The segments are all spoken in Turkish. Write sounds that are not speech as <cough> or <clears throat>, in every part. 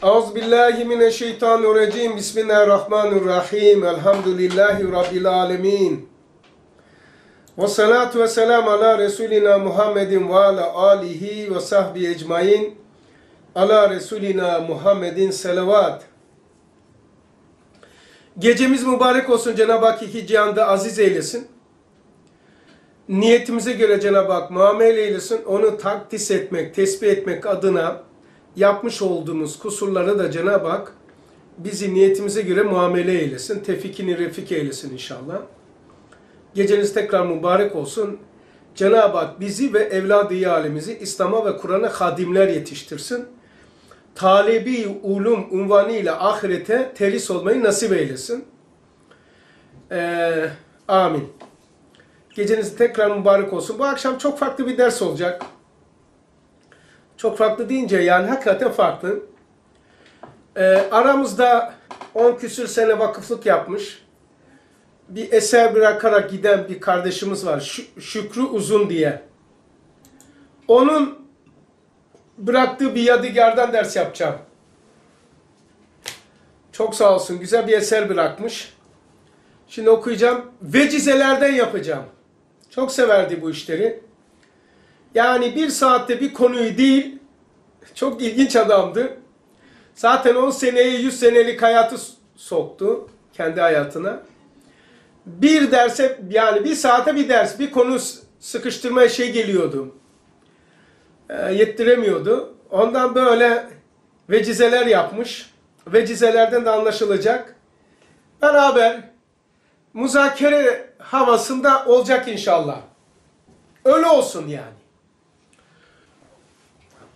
Euzubillahimineşşeytanirracim. Bismillahirrahmanirrahim. Elhamdülillahi Rabbil alemin. Ve salatu ve selam ala Resulina Muhammedin ve ala alihi ve sahbihi ecmain. Ala Resulina Muhammedin selavat. Gecemiz mübarek olsun Cenab-ı Hak iki cihanda aziz eylesin. Niyetimize göre Cenab-ı Hak muamele eylesin. Onu takdis etmek, tesbih etmek adına yapmış olduğumuz kusurları da Cenab-ı Hak bizi niyetimize göre muamele eylesin. Tefikini refik eylesin inşallah. Geceniz tekrar mübarek olsun. Cenab-ı Hak bizi ve evladı alemizi İslam'a ve Kur'an'a hadimler yetiştirsin. Talebi ulum unvanı ile ahirete teris olmayı nasip eylesin. Ee, amin. Geceniz tekrar mübarek olsun. Bu akşam çok farklı bir ders olacak. Çok farklı deyince yani hakikaten farklı. Ee, aramızda 10 küsür sene vakıflık yapmış. Bir eser bırakarak giden bir kardeşimiz var. Şü- Şükrü Uzun diye. Onun bıraktığı bir yadigardan ders yapacağım. Çok sağ olsun. Güzel bir eser bırakmış. Şimdi okuyacağım. Vecizelerden yapacağım. Çok severdi bu işleri. Yani bir saatte bir konuyu değil, çok ilginç adamdı. Zaten 10 seneye 100 senelik hayatı soktu kendi hayatına. Bir derse yani bir saate bir ders, bir konu sıkıştırmaya şey geliyordu. E, yettiremiyordu. Ondan böyle vecizeler yapmış. Vecizelerden de anlaşılacak. Beraber muzakere havasında olacak inşallah. Öyle olsun yani.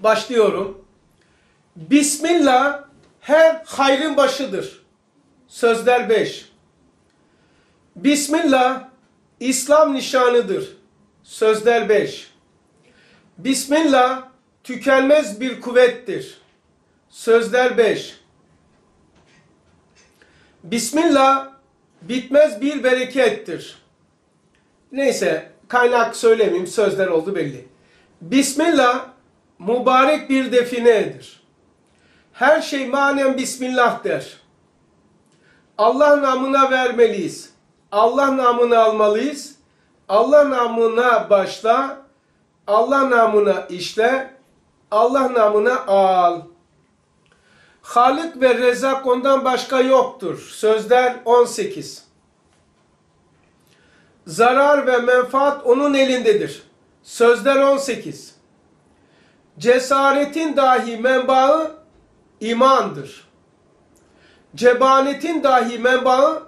Başlıyorum. Bismillah her hayrın başıdır. Sözler 5. Bismillah İslam nişanıdır. Sözler 5. Bismillah tükenmez bir kuvvettir. Sözler 5. Bismillah bitmez bir berekettir. Neyse kaynak söylemeyeyim sözler oldu belli. Bismillah mübarek bir definedir. Her şey manen Bismillah der. Allah namına vermeliyiz. Allah namına almalıyız. Allah namına başla. Allah namına işle. Allah namına al. Halık ve rezak ondan başka yoktur. Sözler 18. Zarar ve menfaat onun elindedir. Sözler 18. Cesaretin dahi menbaı imandır. Cebanetin dahi menbaı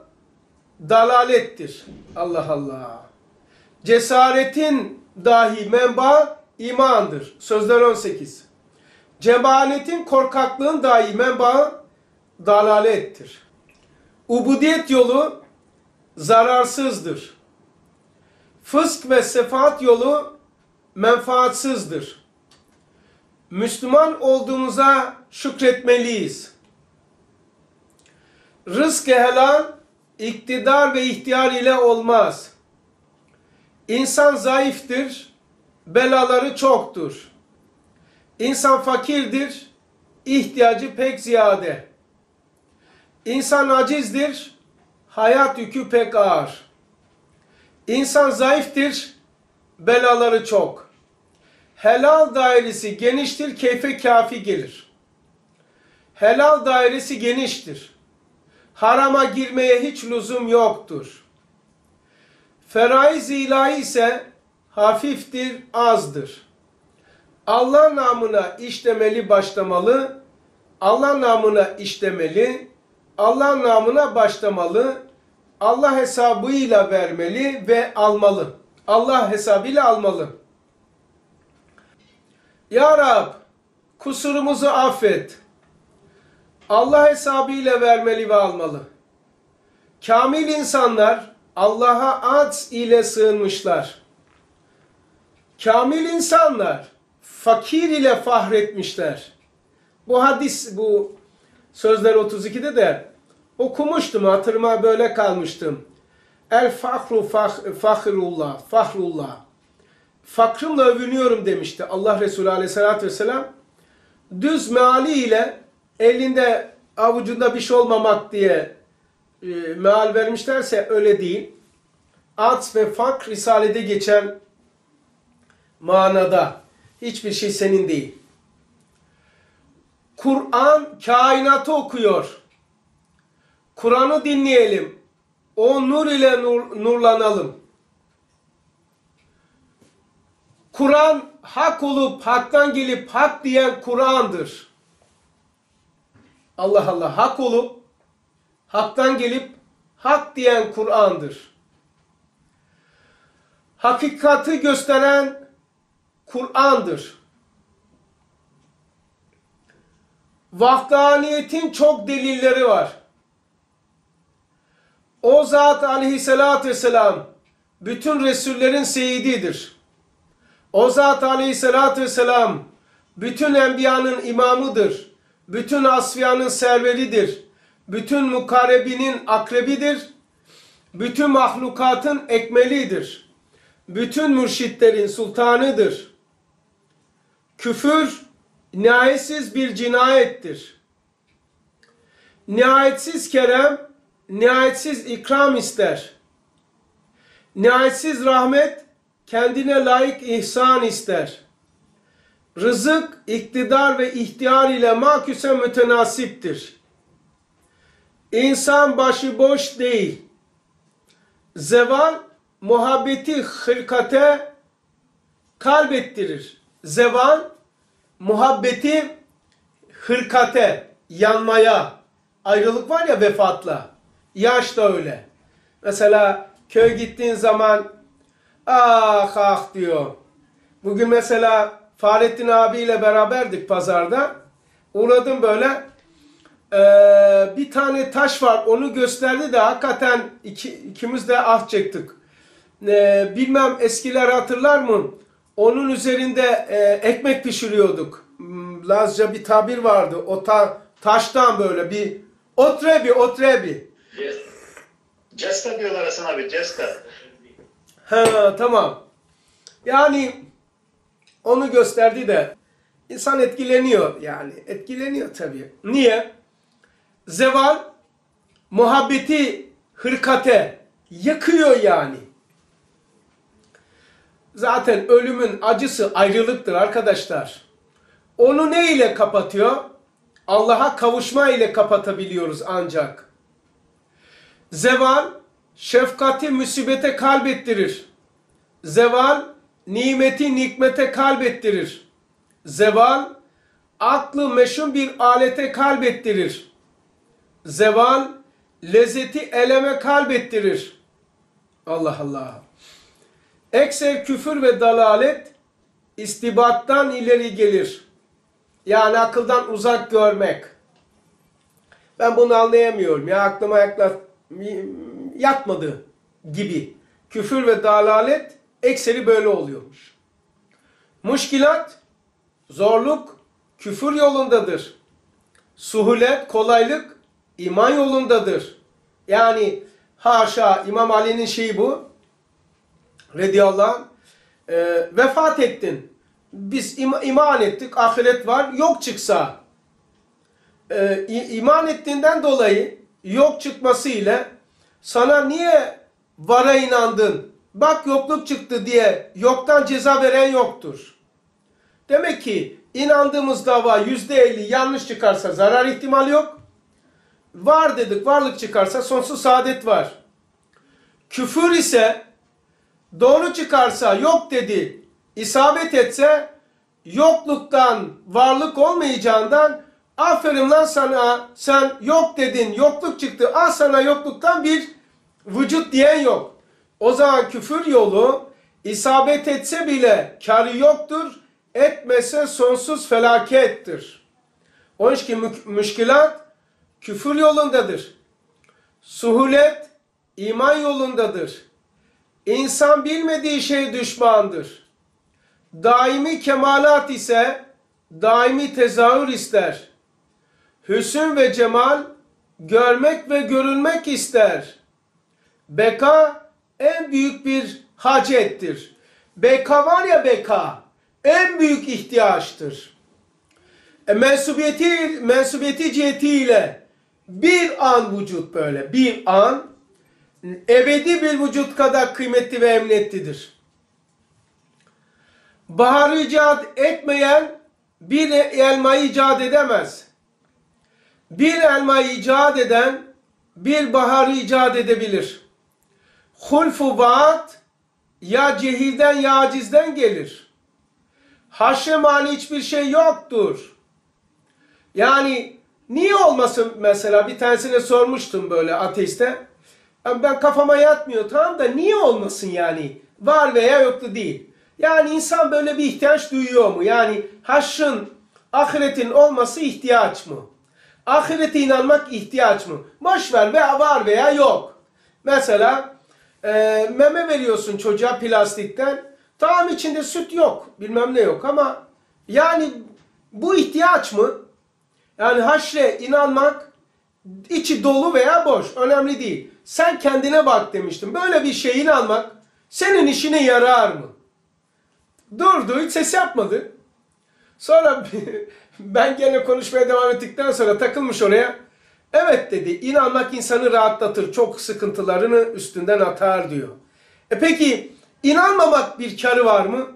dalalettir. Allah Allah. Cesaretin dahi menbaı imandır. Sözler 18. Cebanetin korkaklığın dahi menbaı dalalettir. Ubudiyet yolu zararsızdır. Fısk ve sefaat yolu menfaatsızdır. Müslüman olduğumuza şükretmeliyiz. Rızk helal, iktidar ve ihtiyar ile olmaz. İnsan zayıftır, belaları çoktur. İnsan fakirdir, ihtiyacı pek ziyade. İnsan acizdir, hayat yükü pek ağır. İnsan zayıftır, belaları çok. Helal dairesi geniştir, keyfe kafi gelir. Helal dairesi geniştir. Harama girmeye hiç lüzum yoktur. Feraiz ilahi ise hafiftir, azdır. Allah namına işlemeli başlamalı, Allah namına işlemeli, Allah namına başlamalı, Allah hesabıyla vermeli ve almalı. Allah hesabıyla almalı. Ya Rab, kusurumuzu affet. Allah hesabıyla vermeli ve almalı. Kamil insanlar Allah'a az ile sığınmışlar. Kamil insanlar fakir ile fahretmişler. Bu hadis, bu sözler 32'de de okumuştum, hatırıma böyle kalmıştım. El fahru fah, fahrullah, fahrullah. Fakrımla övünüyorum demişti Allah Resulü aleyhissalatü vesselam. Düz meali ile elinde avucunda bir şey olmamak diye e, meal vermişlerse öyle değil. At ve fak Risale'de geçen manada hiçbir şey senin değil. Kur'an kainatı okuyor. Kur'an'ı dinleyelim. O nur ile nur, nurlanalım. Kur'an hak olup haktan gelip hak diyen Kur'an'dır. Allah Allah hak olup haktan gelip hak diyen Kur'an'dır. Hakikati gösteren Kur'an'dır. Vahdaniyetin çok delilleri var. O zat aleyhissalatü vesselam bütün Resullerin seyididir. O zat aleyhissalatü vesselam bütün enbiyanın imamıdır. Bütün asfiyanın serveridir. Bütün mukarebinin akrebidir. Bütün mahlukatın ekmelidir. Bütün mürşitlerin sultanıdır. Küfür nihayetsiz bir cinayettir. Nihayetsiz kerem, nihayetsiz ikram ister. Nihayetsiz rahmet, kendine layık ihsan ister. Rızık, iktidar ve ihtiyar ile maküse mütenasiptir. İnsan başıboş değil. Zeval, muhabbeti hırkate kalbettirir. Zeval, muhabbeti hırkate, yanmaya, ayrılık var ya vefatla. Yaş da öyle. Mesela köy gittiğin zaman ah ah diyor. Bugün mesela Fahrettin abiyle beraberdik pazarda. Uğradım böyle. Ee, bir tane taş var onu gösterdi de hakikaten iki, ikimiz de ah çektik. Ee, bilmem eskiler hatırlar mı? Onun üzerinde e, ekmek pişiriyorduk. Hmm, Lazca bir tabir vardı. O ta, taştan böyle bir otrebi otrebi. Cesta diyorlar Hasan abi, Cesta. Ha tamam. Yani onu gösterdi de insan etkileniyor yani. Etkileniyor tabii. Niye? Zeval muhabbeti hırkate yakıyor yani. Zaten ölümün acısı ayrılıktır arkadaşlar. Onu ne ile kapatıyor? Allah'a kavuşma ile kapatabiliyoruz ancak. Zeval şefkati musibete kalbettirir. Zeval nimeti nikmete kalbettirir. Zeval aklı meşhum bir alete kalbettirir. Zeval lezzeti eleme kalbettirir. Allah Allah. Ekser küfür ve dalalet istibattan ileri gelir. Yani akıldan uzak görmek. Ben bunu anlayamıyorum. Ya aklıma yakla, yatmadı gibi. Küfür ve dalalet ekseri böyle oluyormuş. Muşkilat, zorluk, küfür yolundadır. Suhulet, kolaylık, iman yolundadır. Yani haşa İmam Ali'nin şeyi bu. Radiyallahu anh, e, vefat ettin. Biz im iman ettik, ahiret var, yok çıksa. E, iman ettiğinden dolayı yok çıkması ile sana niye vara inandın, bak yokluk çıktı diye yoktan ceza veren yoktur. Demek ki inandığımız dava yüzde elli yanlış çıkarsa zarar ihtimali yok. Var dedik varlık çıkarsa sonsuz saadet var. Küfür ise doğru çıkarsa yok dedi isabet etse yokluktan varlık olmayacağından aferin lan sana sen yok dedin yokluk çıktı al sana yokluktan bir vücut diyen yok. O zaman küfür yolu isabet etse bile karı yoktur etmese sonsuz felakettir. Onun için mü müşkilat küfür yolundadır. Suhulet iman yolundadır. İnsan bilmediği şey düşmandır. Daimi kemalat ise daimi tezahür ister. Hüsn ve cemal görmek ve görülmek ister. Beka en büyük bir hacettir. Beka var ya beka en büyük ihtiyaçtır. E, mensubiyeti, mensubiyeti cihetiyle bir an vücut böyle, bir an ebedi bir vücut kadar kıymetli ve emniyetlidir. Baharı icat etmeyen bir elmayı icat edemez. Bir elmayı icat eden bir baharı icat edebilir. Hulfu vaat ya cehilden ya acizden gelir. Haşre mani hiçbir şey yoktur. Yani niye olmasın mesela bir tanesine sormuştum böyle ateiste. Ben kafama yatmıyor tamam da niye olmasın yani? Var veya yoktu değil. Yani insan böyle bir ihtiyaç duyuyor mu? Yani haşrın, ahiretin olması ihtiyaç mı? Ahirete inanmak ihtiyaç mı? Boş ver veya var veya yok. Mesela e, meme veriyorsun çocuğa plastikten. Tamam içinde süt yok. Bilmem ne yok ama yani bu ihtiyaç mı? Yani haşre inanmak içi dolu veya boş. Önemli değil. Sen kendine bak demiştim. Böyle bir şey inanmak senin işine yarar mı? Durdu hiç ses yapmadı. Sonra <laughs> ben gene konuşmaya devam ettikten sonra takılmış oraya. Evet dedi inanmak insanı rahatlatır. Çok sıkıntılarını üstünden atar diyor. E peki inanmamak bir karı var mı?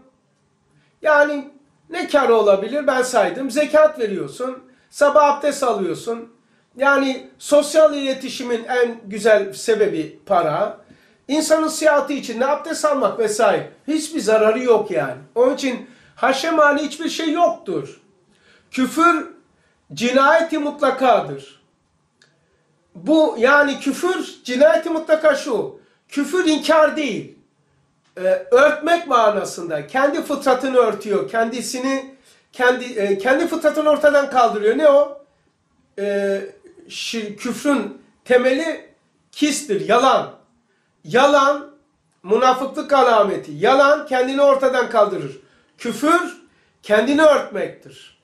Yani ne karı olabilir? Ben saydım. Zekat veriyorsun. Sabah abdest alıyorsun. Yani sosyal iletişimin en güzel sebebi para. İnsanın siyahati için ne abdest almak vesaire. Hiçbir zararı yok yani. Onun için haşemani hiçbir şey yoktur. Küfür cinayeti mutlakadır. Bu yani küfür cinayeti mutlaka şu. Küfür inkar değil. Ee, örtmek manasında. Kendi fıtratını örtüyor. Kendisini kendi e, kendi fıtratını ortadan kaldırıyor. Ne o? Ee, şir, küfrün temeli kistir, yalan. Yalan münafıklık alameti. Yalan kendini ortadan kaldırır. Küfür kendini örtmektir.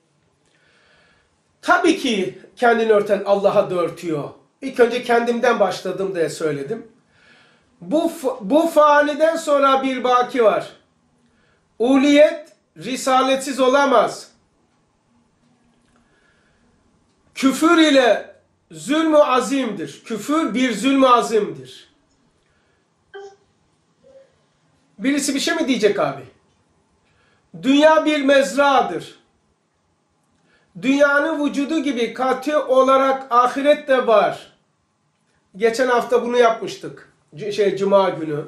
Tabii ki kendini örten Allah'a da örtüyor. İlk önce kendimden başladım diye söyledim. Bu, bu faniden sonra bir baki var. Uliyet risaletsiz olamaz. Küfür ile zulmü azimdir. Küfür bir zulmü azimdir. Birisi bir şey mi diyecek abi? Dünya bir mezradır. Dünyanın vücudu gibi katı olarak ahiret de var. Geçen hafta bunu yapmıştık. Şey cuma günü.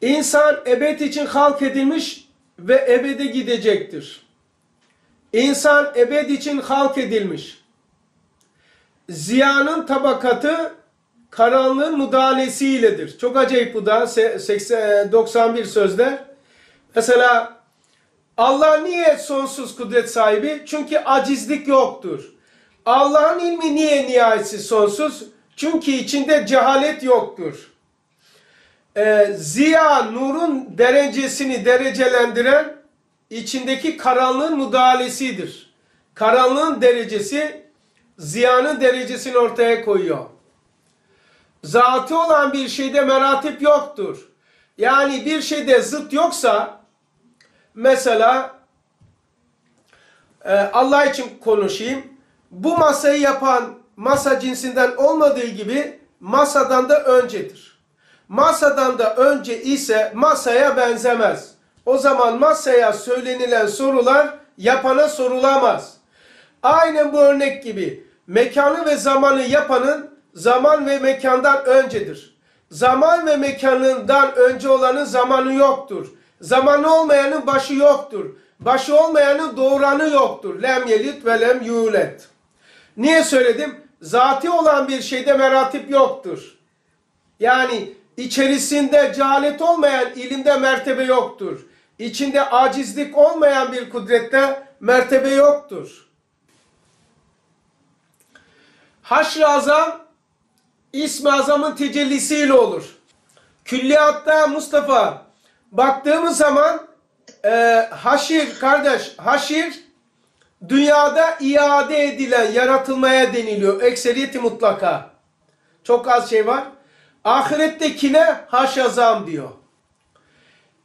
İnsan ebed için halk edilmiş ve ebede gidecektir. İnsan ebed için halk edilmiş. Ziyanın tabakatı karanlığın müdahalesiyledir. Çok acayip bu da 80, 91 sözler. Mesela Allah niye sonsuz kudret sahibi? Çünkü acizlik yoktur. Allah'ın ilmi niye nihayetsiz sonsuz? Çünkü içinde cehalet yoktur. Ee, ziya, nurun derecesini derecelendiren içindeki karanlığın müdahalesidir. Karanlığın derecesi ziyanın derecesini ortaya koyuyor. Zatı olan bir şeyde meratip yoktur. Yani bir şeyde zıt yoksa mesela e, Allah için konuşayım. Bu masayı yapan masa cinsinden olmadığı gibi masadan da öncedir. Masadan da önce ise masaya benzemez. O zaman masaya söylenilen sorular yapana sorulamaz. Aynen bu örnek gibi mekanı ve zamanı yapanın zaman ve mekandan öncedir. Zaman ve mekanından önce olanın zamanı yoktur. Zamanı olmayanın başı yoktur. Başı olmayanın doğuranı yoktur. Lem yelit ve lem yulet. Niye söyledim? Zati olan bir şeyde meratip yoktur. Yani içerisinde cehalet olmayan ilimde mertebe yoktur. İçinde acizlik olmayan bir kudrette mertebe yoktur. Haşr-ı Azam İsmi Azam'ın tecellisiyle olur. Külliyatta Mustafa baktığımız zaman e, haşir kardeş haşir dünyada iade edilen yaratılmaya deniliyor. Ekseriyeti mutlaka. Çok az şey var. Ahirettekine haşazam diyor.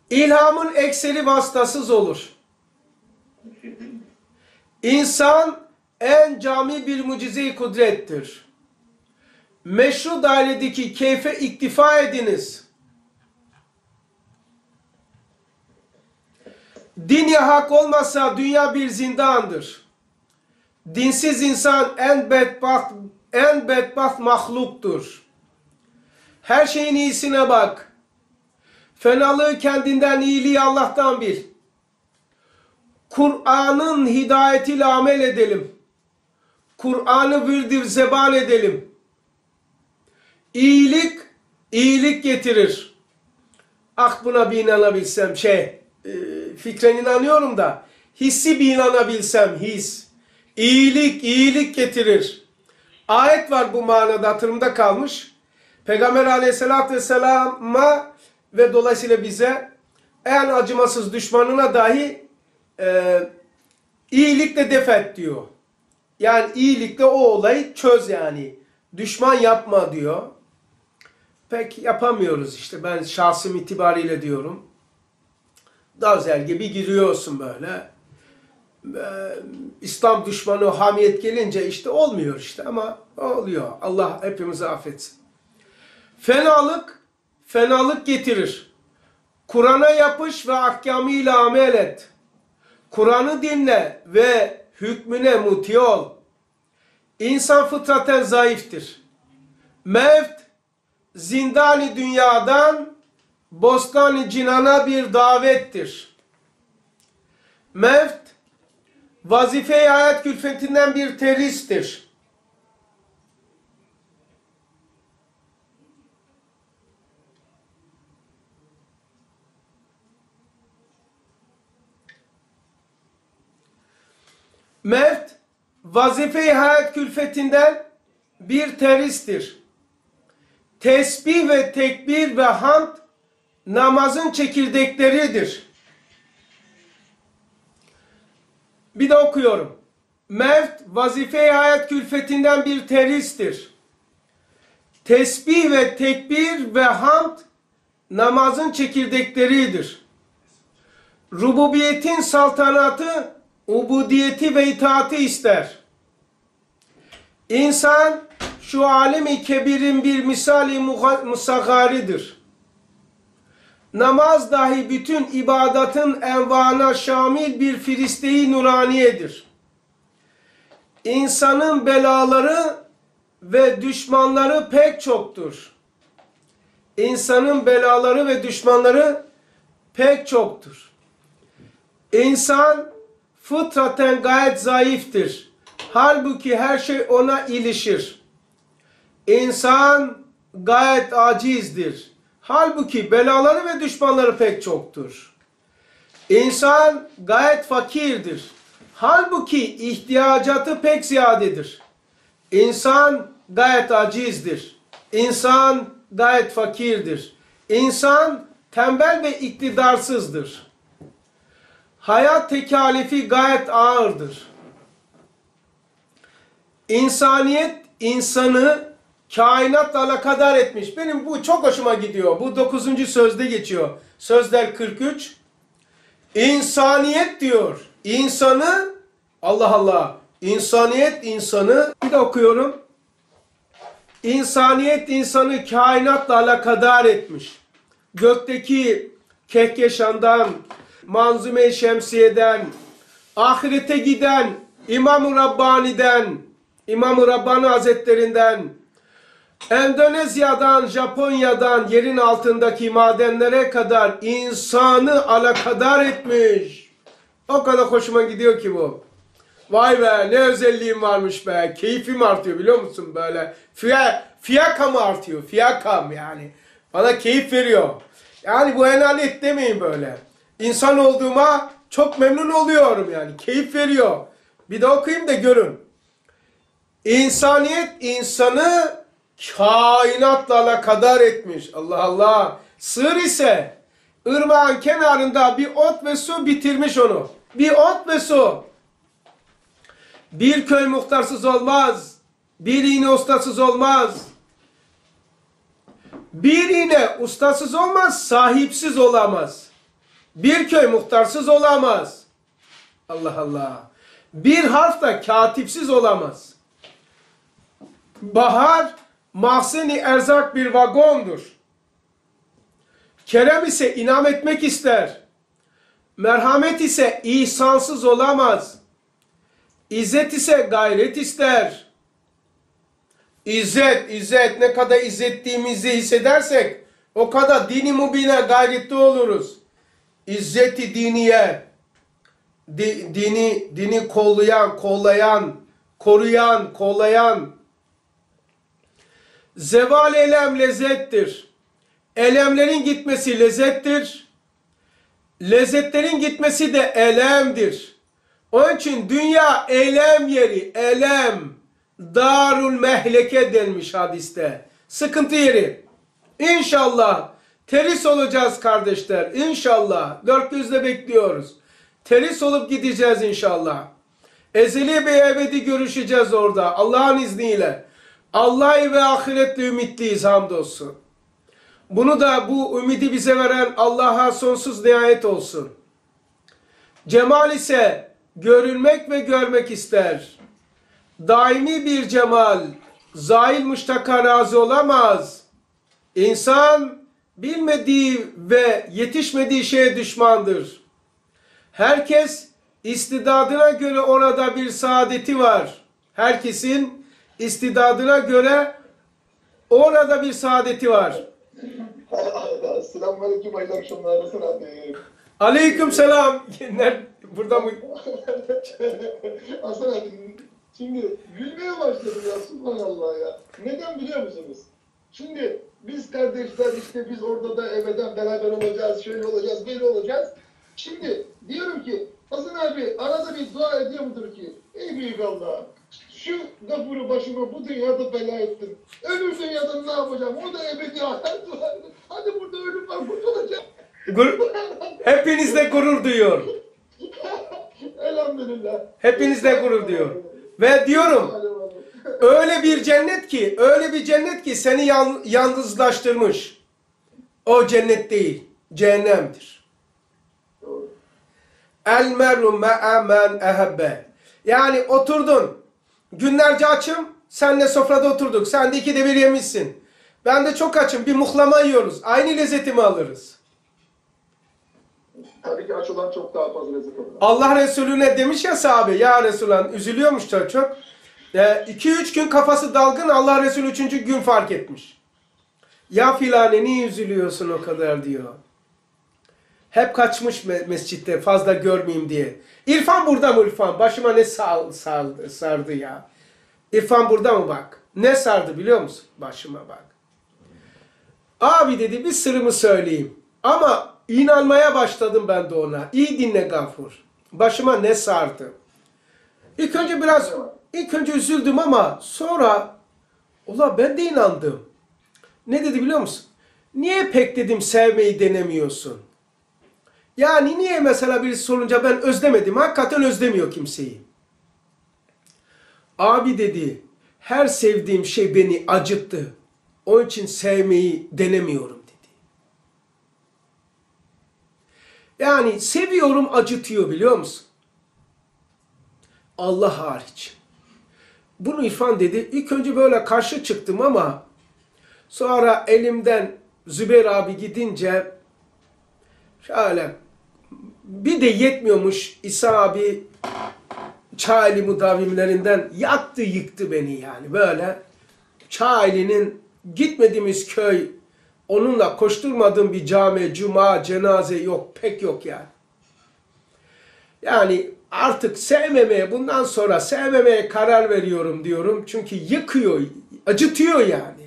İlhamın ekseri vasıtasız olur. İnsan en cami bir mucize-i kudrettir. Meşru dairedeki keyfe iktifa ediniz. Din ya hak olmasa dünya bir zindandır. Dinsiz insan en bedbaht, en bedbaht mahluktur. Her şeyin iyisine bak. Fenalığı kendinden, iyiliği Allah'tan bil. Kur'an'ın hidayetiyle amel edelim. Kur'an'ı virdir zeban edelim. İyilik, iyilik getirir. Ah buna bir inanabilsem şey, fikren inanıyorum da, hissi bir inanabilsem his. İyilik, iyilik getirir. Ayet var bu manada hatırımda kalmış. Peygamber aleyhissalatü vesselama ve dolayısıyla bize en acımasız düşmanına dahi e, iyilikle defet diyor. Yani iyilikle o olayı çöz yani. Düşman yapma diyor. Pek yapamıyoruz işte. Ben şahsım itibariyle diyorum. Dazel gibi giriyorsun böyle. Ee, İslam düşmanı hamiyet gelince işte olmuyor işte ama oluyor. Allah hepimizi affetsin. Fenalık, fenalık getirir. Kur'an'a yapış ve ahkamıyla amel et. Kur'an'ı dinle ve hükmüne muti ol. İnsan fıtraten zayıftır. Mevt, zindani dünyadan bostani cinana bir davettir. Mevt, vazife-i hayat külfetinden bir teristir. Mevt, vazife-i hayat külfetinden bir teristir. Tesbih ve tekbir ve hamd namazın çekirdekleridir. Bir de okuyorum. Mevt, vazife-i hayat külfetinden bir teristir. Tesbih ve tekbir ve hamd namazın çekirdekleridir. Rububiyetin saltanatı ubudiyeti ve itaati ister. İnsan şu alemi kebirin bir misali musagaridir. Namaz dahi bütün ibadatın envana şamil bir firisteyi nuraniyedir. İnsanın belaları ve düşmanları pek çoktur. İnsanın belaları ve düşmanları pek çoktur. İnsan fıtraten gayet zayıftır. Halbuki her şey ona ilişir. İnsan gayet acizdir. Halbuki belaları ve düşmanları pek çoktur. İnsan gayet fakirdir. Halbuki ihtiyacatı pek ziyadedir. İnsan gayet acizdir. İnsan gayet fakirdir. İnsan tembel ve iktidarsızdır hayat tekalifi gayet ağırdır. İnsaniyet insanı kainatla alakadar etmiş. Benim bu çok hoşuma gidiyor. Bu dokuzuncu sözde geçiyor. Sözler 43. İnsaniyet diyor. İnsanı Allah Allah. İnsaniyet insanı bir de okuyorum. İnsaniyet insanı kainatla alakadar etmiş. Gökteki kehkeşandan, Manzume-i Şemsiye'den, ahirete giden İmam-ı Rabbani'den, İmam-ı Rabbani Hazretlerinden, Endonezya'dan, Japonya'dan yerin altındaki madenlere kadar insanı alakadar etmiş. O kadar hoşuma gidiyor ki bu. Vay be ne özelliğim varmış be. Keyfim artıyor biliyor musun böyle. Fiya, fiyakam artıyor. Fiyakam yani. Bana keyif veriyor. Yani bu helaliyet demeyin böyle insan olduğuma çok memnun oluyorum yani. Keyif veriyor. Bir de okuyayım da görün. İnsaniyet insanı kainatla alakadar etmiş. Allah Allah. Sığır ise ırmağın kenarında bir ot ve su bitirmiş onu. Bir ot ve su. Bir köy muhtarsız olmaz. Bir iğne ustasız olmaz. Bir iğne ustasız olmaz, sahipsiz olamaz. Bir köy muhtarsız olamaz. Allah Allah. Bir harf da katipsiz olamaz. Bahar mahzeni erzak bir vagondur. Kerem ise inam etmek ister. Merhamet ise ihsansız olamaz. İzzet ise gayret ister. İzzet, izzet ne kadar izzettiğimizi hissedersek o kadar dini mubine gayretli oluruz. İzzeti diniye, di- dini dini kollayan, kollayan, koruyan, kollayan. Zeval elem lezzettir. Elemlerin gitmesi lezzettir. Lezzetlerin gitmesi de elemdir. Onun için dünya eylem yeri, elem, darul mehleke denmiş hadiste. Sıkıntı yeri. İnşallah teris olacağız kardeşler. İnşallah. Dört gözle bekliyoruz. Teris olup gideceğiz inşallah. Ezeli ve ebedi görüşeceğiz orada. Allah'ın izniyle. Allah'ı ve ahiretle ümitliyiz hamdolsun. Bunu da bu ümidi bize veren Allah'a sonsuz nihayet olsun. Cemal ise görülmek ve görmek ister. Daimi bir cemal, zail müştaka razı olamaz. İnsan bilmediği ve yetişmediği şeye düşmandır. Herkes istidadına göre orada bir saadeti var. Herkesin istidadına göre orada bir saadeti var. Selamünaleyküm, hayırlı akşamlar. Aleyküm selam. Burada mı? <laughs> Hasan abi, şimdi gülmeye başladım ya, subhanallah ya. Neden biliyor musunuz? Şimdi biz kardeşler işte biz orada da ebeden beraber olacağız, şöyle olacağız, böyle olacağız. Şimdi diyorum ki, Hasan abi arada bir dua ediyor mudur ki? Ey büyük Allah, şu gafuru başıma bu dünyada bela ettin. Öbür dünyada ne yapacağım? O da ebedi hayat var. Hadi burada ölüm var, kurtulacağım. Gur- Hepinizle gurur duyuyor. Elhamdülillah. Hepinizle gurur duyuyor. Ve diyorum öyle bir cennet ki, öyle bir cennet ki seni yalnızlaştırmış. O cennet değil, cehennemdir. El meru me'a men ehebbe. Yani oturdun, günlerce açım, senle sofrada oturduk. Sen de ikide bir yemişsin. Ben de çok açım, bir muhlama yiyoruz. Aynı lezzeti mi alırız? Tabii ki aç olan çok daha fazla lezzet olur. Allah Resulüne demiş ya sahabe ya Resulallah üzülüyormuş çok çok. 2-3 gün kafası dalgın Allah Resulü 3. gün fark etmiş. Ya filane niye üzülüyorsun o kadar diyor. Hep kaçmış me- mescitte fazla görmeyeyim diye. İrfan burada mı İrfan? Başıma ne sal, saldı, sardı ya. İrfan burada mı bak? Ne sardı biliyor musun? Başıma bak. Abi dedi bir sırrımı söyleyeyim. Ama inanmaya başladım ben de ona. İyi dinle Gafur. Başıma ne sardı? İlk önce biraz, ilk önce üzüldüm ama sonra Ula ben de inandım. Ne dedi biliyor musun? Niye pek dedim sevmeyi denemiyorsun? Yani niye mesela birisi sorunca ben özlemedim. Hakikaten özlemiyor kimseyi. Abi dedi her sevdiğim şey beni acıttı. Onun için sevmeyi denemiyorum dedi. Yani seviyorum acıtıyor biliyor musun? Allah hariç. Bunu İrfan dedi. İlk önce böyle karşı çıktım ama sonra elimden Zübeyir abi gidince şöyle bir de yetmiyormuş İsa abi Çayeli mudavimlerinden yaktı yıktı beni yani böyle. Çayeli'nin gitmediğimiz köy onunla koşturmadığım bir cami, cuma, cenaze yok pek yok yani. Yani artık sevmemeye bundan sonra sevmemeye karar veriyorum diyorum. Çünkü yıkıyor, acıtıyor yani.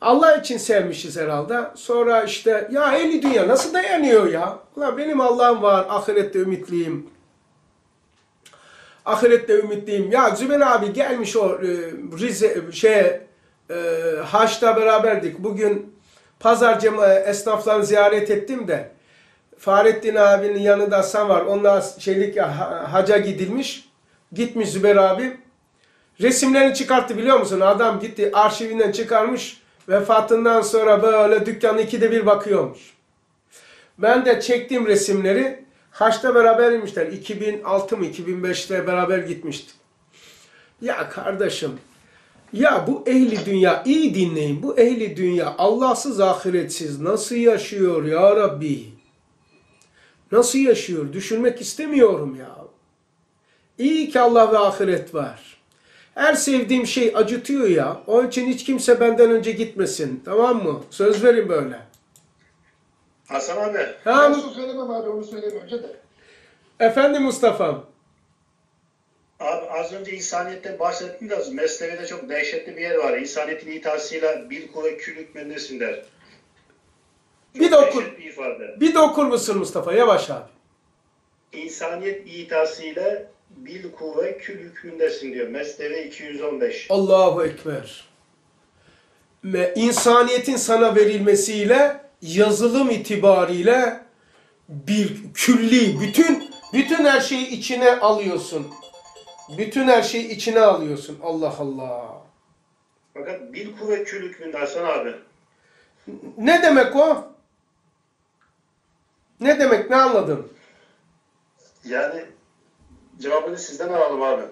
Allah için sevmişiz herhalde. Sonra işte ya eli dünya nasıl dayanıyor ya? Ulan benim Allah'ım var, ahirette ümitliyim. Ahirette ümitliyim. Ya Zübeyir abi gelmiş o e, Rize şey e, Haç'ta beraberdik. Bugün pazar cema esnaflarını ziyaret ettim de Fahrettin abinin yanında Hasan var. Onlar şeylik ha- haca gidilmiş. Gitmiş Zübeyir abi. Resimlerini çıkarttı biliyor musun? Adam gitti arşivinden çıkarmış. Vefatından sonra böyle dükkanı ikide bir bakıyormuş. Ben de çektiğim resimleri Haç'ta beraber inmişler. 2006 mı 2005'te beraber gitmiştik. Ya kardeşim ya bu ehli dünya iyi dinleyin. Bu ehli dünya Allahsız ahiretsiz nasıl yaşıyor ya Rabbi? Nasıl yaşıyor? Düşünmek istemiyorum ya. İyi ki Allah ve ahiret var. Her sevdiğim şey acıtıyor ya. Onun için hiç kimse benden önce gitmesin. Tamam mı? Söz verin böyle. Hasan abi. Ben Ha, onu söylemem abi onu söyleyeyim önce de. efendim Mustafa'm. Abi az önce insaniyetten bahsettin de Mesnevi'de çok dehşetli bir yer var. İnsaniyetin itasıyla bil kuvve kül hükmendesin der. Çok Bir de oku. dehşet bir ifade. Bir de okur musun Mustafa? Yavaş abi. İnsaniyet itasıyla bil kuvve kül hükmündesin diyor. Mesnevi 215. Allahu Ekber. Ve insaniyetin sana verilmesiyle yazılım itibariyle bir külli, bütün bütün her şeyi içine alıyorsun. Bütün her şeyi içine alıyorsun. Allah Allah. Fakat bil kuvve kül hükmünde Hasan abi. Ne demek o? Ne demek? Ne anladın? Yani cevabını sizden alalım abi.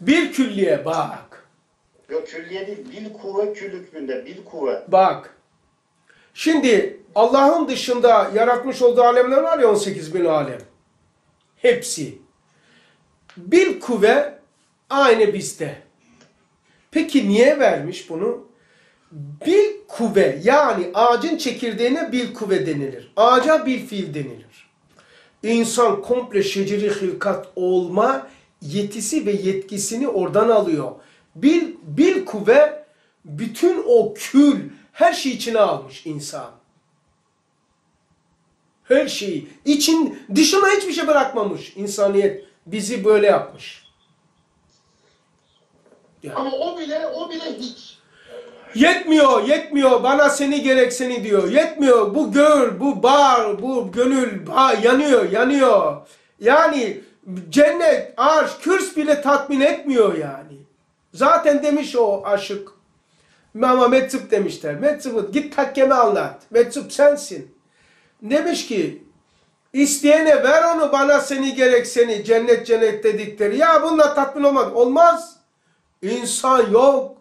Bir külliye bak. Yok külliye değil. Bil kuvve kül hükmünde. Bil kuvve. Bak. Şimdi Allah'ın dışında yaratmış olduğu alemler var ya 18 bin alem. Hepsi. Bir kuvve aynı bizde. Peki niye vermiş bunu? Bil kuvve yani ağacın çekirdeğine bil kuvve denilir. Ağaca bil fiil denilir. İnsan komple şeceri hilkat olma yetisi ve yetkisini oradan alıyor. Bil, bil kuvve bütün o kül her şeyi içine almış insan. Her şeyi. için dışına hiçbir şey bırakmamış insaniyet. Bizi böyle yapmış. Yani. Ama o bile o bile hiç. Yetmiyor, yetmiyor. Bana seni gerek seni diyor. Yetmiyor. Bu gör, bu bağır, bu gönül ha, yanıyor, yanıyor. Yani cennet, arş, kürs bile tatmin etmiyor yani. Zaten demiş o aşık. Ama Metsup demişler. Metsup'u git takkeme anlat. Metsup sensin. Demiş ki isteyene ver onu bana seni gerek seni cennet cennet dedikleri. Ya bununla tatmin olmaz. Olmaz. İnsan yok.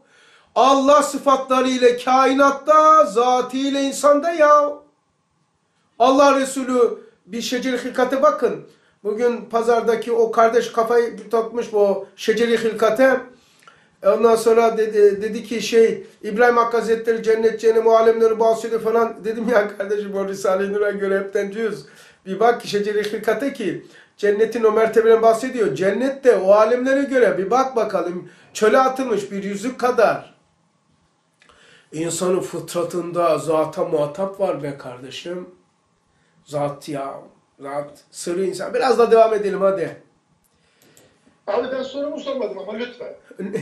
Allah sıfatlarıyla kainatta, zatıyla insanda ya. Allah Resulü bir şeceri hilkate bakın. Bugün pazardaki o kardeş kafayı takmış bu şeceri hilkate. Ondan sonra dedi, dedi ki şey İbrahim Hakkı Hazretleri cennet cehennem o alemleri bahsediyor falan. Dedim ya kardeşim o Risale-i Nur'a göre hepten cüz. Bir bak ki şeceri hilkate ki cennetin o mertebeden bahsediyor. Cennette o alemlere göre bir bak bakalım çöle atılmış bir yüzük kadar. İnsanın fıtratında zata muhatap var be kardeşim. Zat ya. Zat. Sırrı insan. Biraz da devam edelim hadi. Abi ben sorumu sormadım ama lütfen. <laughs>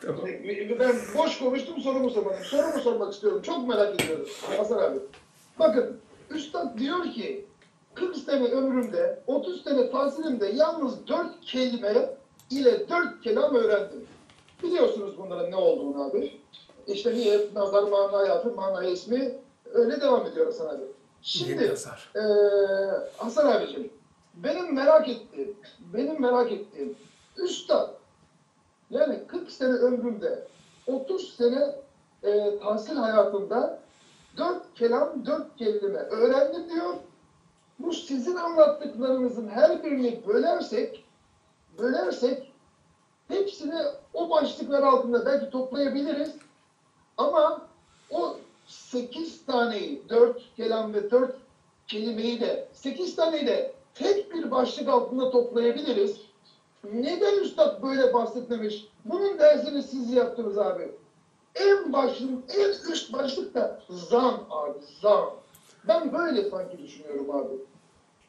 tamam. Ben boş konuştum sorumu sormadım. Sorumu sormak istiyorum. Çok merak ediyorum Hasan abi. Bakın Üstad diyor ki 40 sene ömrümde 30 sene tahsilimde yalnız 4 kelime ile 4 kelam öğrendim. Biliyorsunuz bunların ne olduğunu abi. İşte niyet, nazar, mana, hayatı, mana, ismi öyle devam ediyor Hasan abi. Şimdi ee, Hasan abicim, benim merak ettiğim, benim merak ettiğim üstad, yani 40 sene ömrümde, 30 sene e, tahsil hayatında dört kelam, dört kelime öğrendim diyor. Bu sizin anlattıklarınızın her birini bölersek, bölersek hepsini o başlıklar altında belki toplayabiliriz. Ama o 8 taneyi, 4 kelam ve 4 kelimeyi de, 8 taneyi de tek bir başlık altında toplayabiliriz. Neden Üstad böyle bahsetmemiş? Bunun dersini siz yaptınız abi. En başlık, en üst başlık da zan abi, zan. Ben böyle sanki düşünüyorum abi.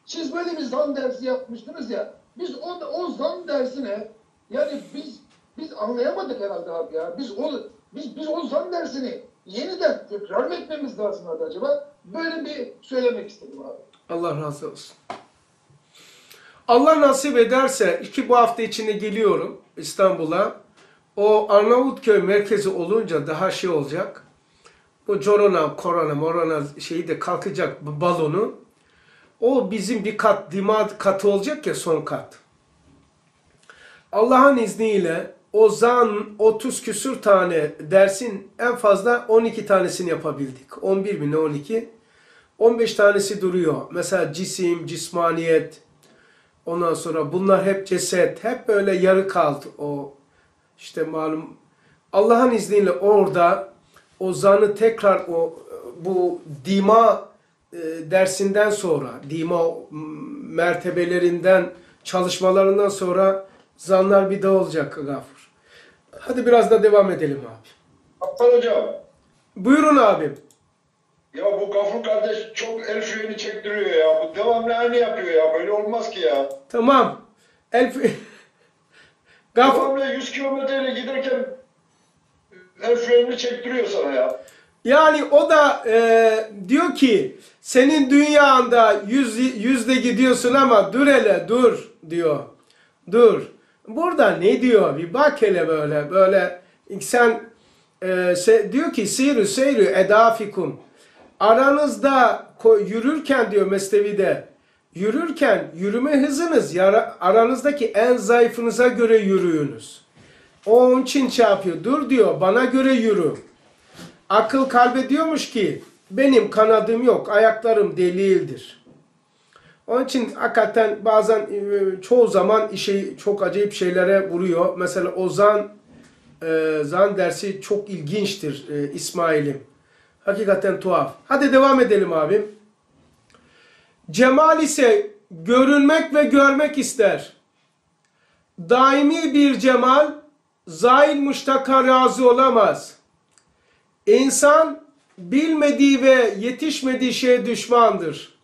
Siz böyle bir zan dersi yapmıştınız ya. Biz o, o zan dersine yani biz biz anlayamadık herhalde abi ya. Biz o biz biz o zan dersini yeniden tekrar mı etmemiz lazım acaba? Böyle bir söylemek istedim abi. Allah razı olsun. Allah nasip ederse iki bu hafta içinde geliyorum İstanbul'a. O Arnavutköy merkezi olunca daha şey olacak. Bu corona, korona, morona şeyi de kalkacak balonu. O bizim bir kat dima katı olacak ya son kat. Allah'ın izniyle o zan 30 küsür tane dersin en fazla 12 tanesini yapabildik. 11 mi ne 12? 15 tanesi duruyor. Mesela cisim, cismaniyet, ondan sonra bunlar hep ceset, hep böyle yarı kaldı o işte malum Allah'ın izniyle orada o zanı tekrar o bu dima e, dersinden sonra, dima mertebelerinden, çalışmalarından sonra zanlar bir daha olacak Gafur. Hadi biraz da devam edelim abi. Kaptan hocam, Buyurun abim. ya bu Gafur kardeş çok el freni çektiriyor ya. Bu devamlı aynı yapıyor ya. Böyle olmaz ki ya. Tamam. El <laughs> Gafur. Devamlı 100 kilometreyle giderken el frenini çektiriyor sana ya. Yani o da e, diyor ki senin dünyanda yüz, yüzde gidiyorsun ama dur hele dur diyor. Dur. Burada ne diyor? Bir bak hele böyle böyle sen e, se- diyor ki seyru seyru edafikum. Aranızda yürürken diyor Mesnevi'de yürürken yürüme hızınız yara- aranızdaki en zayıfınıza göre yürüyünüz. O onun için şey. Dur diyor bana göre yürü. Akıl kalbe diyormuş ki benim kanadım yok, ayaklarım delildir. Onun için hakikaten bazen e, çoğu zaman işe çok acayip şeylere vuruyor. Mesela o zan, e, zan dersi çok ilginçtir e, İsmail'im. Hakikaten tuhaf. Hadi devam edelim abim. Cemal ise görünmek ve görmek ister. Daimi bir cemal, zail muştaka razı olamaz. İnsan bilmediği ve yetişmediği şeye düşmandır.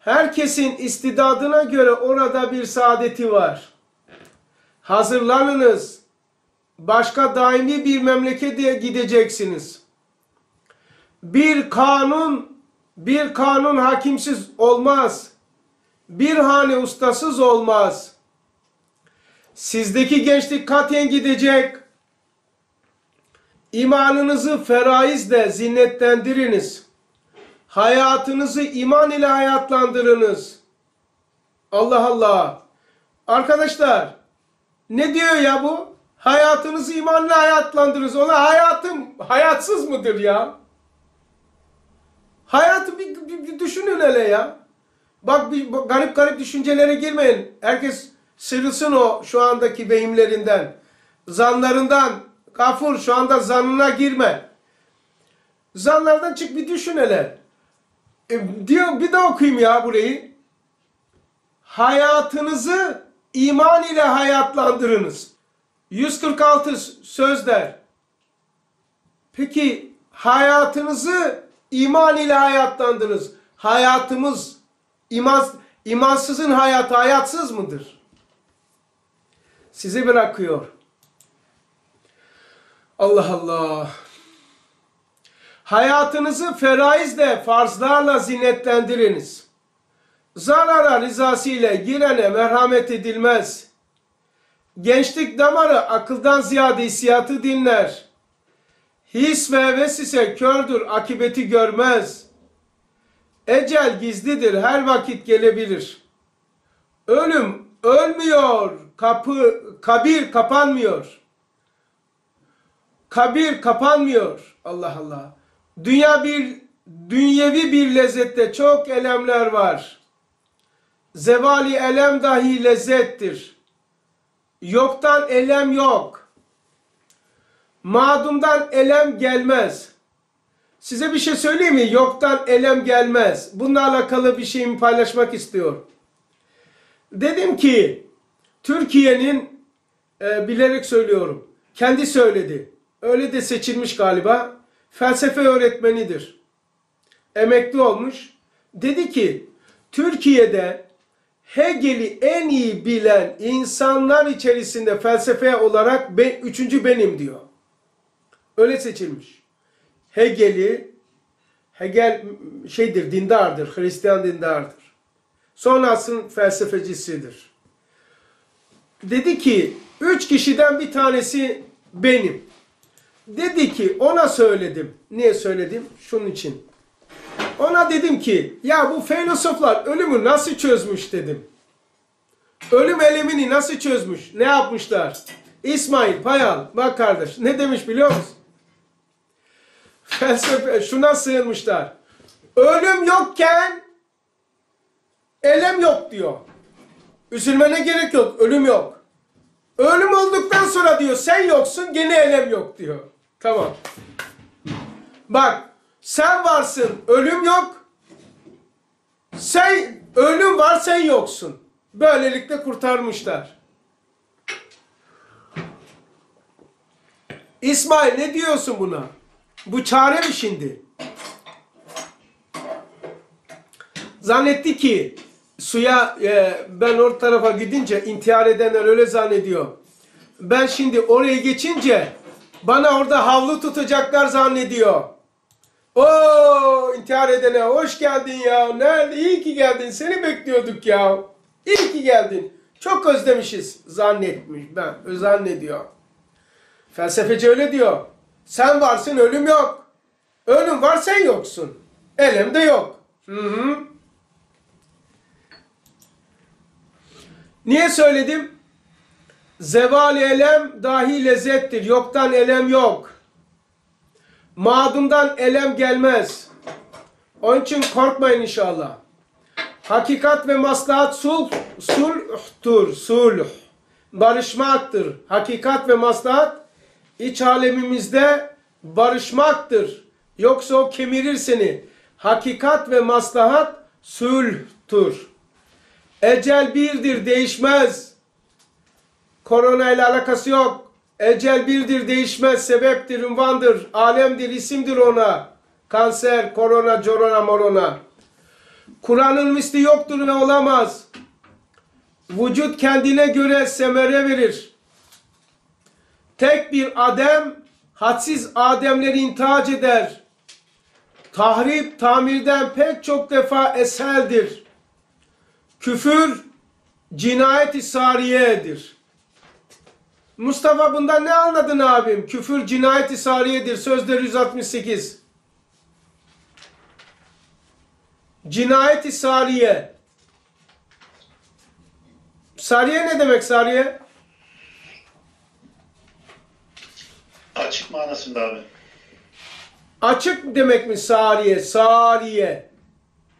Herkesin istidadına göre orada bir saadeti var. Hazırlanınız. Başka daimi bir memlekete gideceksiniz. Bir kanun, bir kanun hakimsiz olmaz. Bir hane ustasız olmaz. Sizdeki gençlik katiyen gidecek. İmanınızı feraizle zinnetlendiriniz. Hayatınızı iman ile hayatlandırınız. Allah Allah. Arkadaşlar ne diyor ya bu? Hayatınızı iman ile hayatlandırınız. Ona hayatım hayatsız mıdır ya? Hayatı bir, bir, bir düşünün hele ya. Bak bir garip garip düşüncelere girmeyin. Herkes sıyrılsın o şu andaki vehimlerinden. Zanlarından. Gafur şu anda zanına girme. Zanlardan çık bir düşün hele. E, diyor bir daha okuyayım ya burayı. Hayatınızı iman ile hayatlandırınız. 146 sözler. Peki hayatınızı iman ile hayatlandırınız. Hayatımız iman, imansızın hayatı hayatsız mıdır? Sizi bırakıyor. Allah Allah. Hayatınızı feraizle, farzlarla zinetlendiriniz. Zarara rızası ile girene merhamet edilmez. Gençlik damarı akıldan ziyade hissiyatı dinler. His ve heves ise kördür, akibeti görmez. Ecel gizlidir, her vakit gelebilir. Ölüm ölmüyor, kapı, kabir kapanmıyor. Kabir kapanmıyor. Allah Allah. Dünya bir dünyevi bir lezzette çok elemler var. Zevali elem dahi lezzettir. Yoktan elem yok. Madumdan elem gelmez. Size bir şey söyleyeyim mi? Yoktan elem gelmez. Bununla alakalı bir şeyimi paylaşmak istiyorum. Dedim ki Türkiye'nin e, bilerek söylüyorum. Kendi söyledi. Öyle de seçilmiş galiba. Felsefe öğretmenidir. Emekli olmuş. Dedi ki Türkiye'de Hegel'i en iyi bilen insanlar içerisinde felsefe olarak ben, üçüncü benim diyor. Öyle seçilmiş. Hegel'i Hegel şeydir, dindardır, Hristiyan dindardır. Sonrasının felsefecisidir. Dedi ki, üç kişiden bir tanesi benim. Dedi ki, ona söyledim. Niye söyledim? Şunun için. Ona dedim ki ya bu filozoflar ölümü nasıl çözmüş dedim. Ölüm elemini nasıl çözmüş? Ne yapmışlar? İsmail Payal bak kardeş ne demiş biliyor musun? Felsefe şuna sığınmışlar. Ölüm yokken elem yok diyor. Üzülmene gerek yok. Ölüm yok. Ölüm olduktan sonra diyor sen yoksun gene elem yok diyor. Tamam. Bak sen varsın ölüm yok. Sen ölüm var sen yoksun. Böylelikle kurtarmışlar. İsmail ne diyorsun buna? Bu çare mi şimdi? Zannetti ki suya e, ben o tarafa gidince intihar edenler öyle zannediyor. Ben şimdi oraya geçince bana orada havlu tutacaklar zannediyor. O intihar edene hoş geldin ya. Nerede? İyi ki geldin. Seni bekliyorduk ya. İyi ki geldin. Çok özlemişiz zannetmiş ben. Zannediyor. Felsefeci öyle diyor. Sen varsın ölüm yok. Ölüm var sen yoksun. Elem de yok. Hı hı. Niye söyledim? Zevali elem dahi lezzettir. Yoktan elem yok. Madumdan elem gelmez. Onun için korkmayın inşallah. Hakikat ve maslahat sulh, sulhtur, sulh. Barışmaktır. Hakikat ve maslahat iç alemimizde barışmaktır. Yoksa o kemirir seni. Hakikat ve maslahat sulhtur. Ecel birdir, değişmez. Korona ile alakası yok. Ecel birdir, değişmez. Sebeptir, ünvandır, alemdir, isimdir ona. Kanser, korona, corona, morona. Kur'an'ın misli yoktur ve olamaz. Vücut kendine göre semere verir. Tek bir Adem, hadsiz Ademleri intihac eder. Tahrip, tamirden pek çok defa eseldir. Küfür, cinayet-i sariyedir. Mustafa bundan ne anladın abim? Küfür cinayet-i sariyedir. Sözler 168. Cinayet-i sariye. Sariye ne demek sariye? Açık manasında abi. Açık demek mi sariye? Sariye.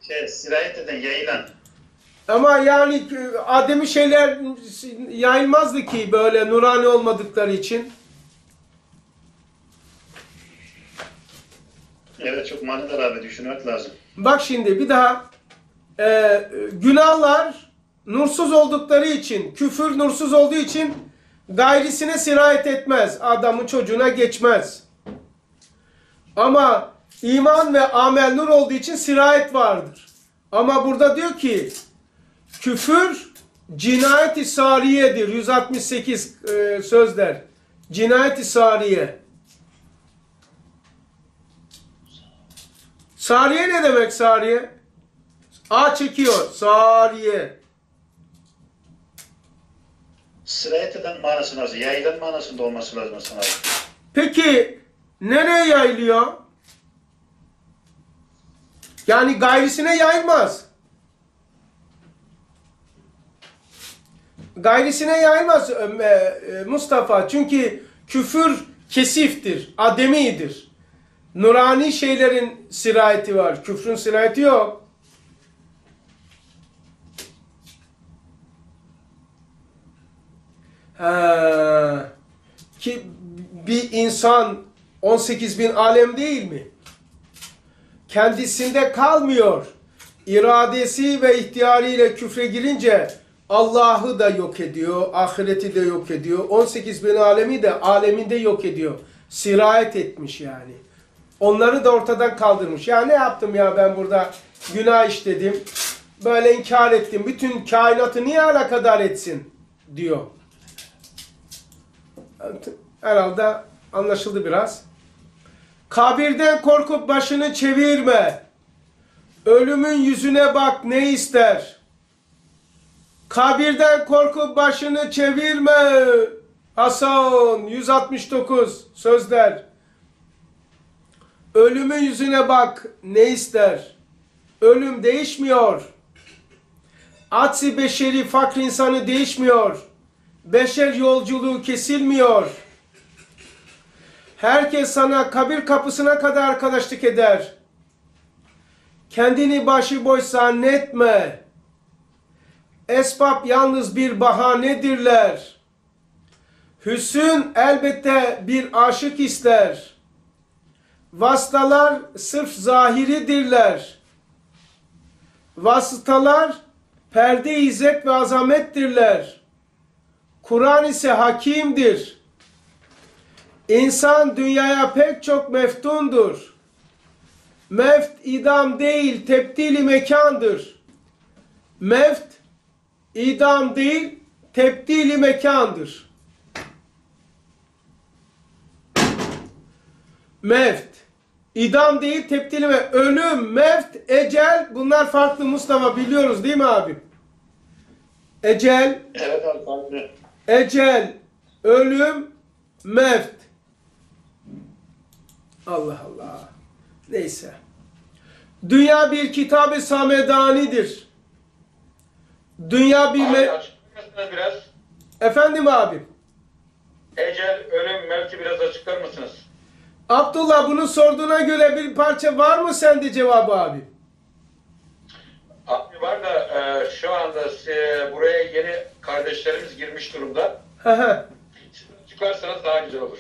Şey, sirayet eden, yayılan. Ama yani e, ademi şeyler yayılmazdı ki böyle nurani olmadıkları için. Evet çok manidar abi düşünmek lazım. Bak şimdi bir daha e, günahlar nursuz oldukları için, küfür nursuz olduğu için gayrisine sirayet etmez. Adamın çocuğuna geçmez. Ama iman ve amel nur olduğu için sirayet vardır. Ama burada diyor ki küfür cinayet-i sariyedir. 168 e, sözler. Cinayet-i sariye. Sariye ne demek sariye? A çekiyor. Sariye. Sirayet eden manası nasıl? Yayılan manasında olması lazım Hasan abi. Peki nereye yayılıyor? Yani gayrisine yayılmaz. Gayrisine yayılmaz e, e, Mustafa. Çünkü küfür kesiftir, ademidir. Nurani şeylerin sirayeti var. Küfrün sirayeti yok. Ha, ki bir insan 18 bin alem değil mi? Kendisinde kalmıyor. İradesi ve ihtiyarıyla küfre girince Allah'ı da yok ediyor, ahireti de yok ediyor. 18 bin alemi de aleminde yok ediyor. Sirayet etmiş yani. Onları da ortadan kaldırmış. Ya ne yaptım ya ben burada günah işledim. Böyle inkar ettim. Bütün kainatı niye alakadar etsin diyor. Herhalde anlaşıldı biraz. Kabirden korkup başını çevirme. Ölümün yüzüne bak ne ister. Kabirden korkup başını çevirme. Hasan 169 sözler. Ölümün yüzüne bak ne ister. Ölüm değişmiyor. Atsi beşeri fakr insanı değişmiyor. Beşer yolculuğu kesilmiyor. Herkes sana kabir kapısına kadar arkadaşlık eder. Kendini başıboş zannetme. Esbab yalnız bir bahanedirler. Hüsün elbette bir aşık ister. Vasıtalar sırf zahiridirler. Vasıtalar perde izzet ve azamettirler. Kur'an ise hakimdir. İnsan dünyaya pek çok meftundur. Meft idam değil, tebdili mekandır. Meft idam değil, tebdili mekandır. Meft idam değil, tebdili ve ölüm, meft, ecel bunlar farklı Mustafa biliyoruz değil mi abi? Ecel, Evet abi ecel, ölüm, meft. Allah Allah. Neyse. Dünya bir kitabı samedanidir. Dünya bir Abi biraz? Efendim abi. Ecel, ölüm, mevki biraz açıklar mısınız? Abdullah bunu sorduğuna göre bir parça var mı sende cevabı abi? Abi var da e, şu anda e, buraya yeni kardeşlerimiz girmiş durumda. Açıklarsanız daha güzel olur.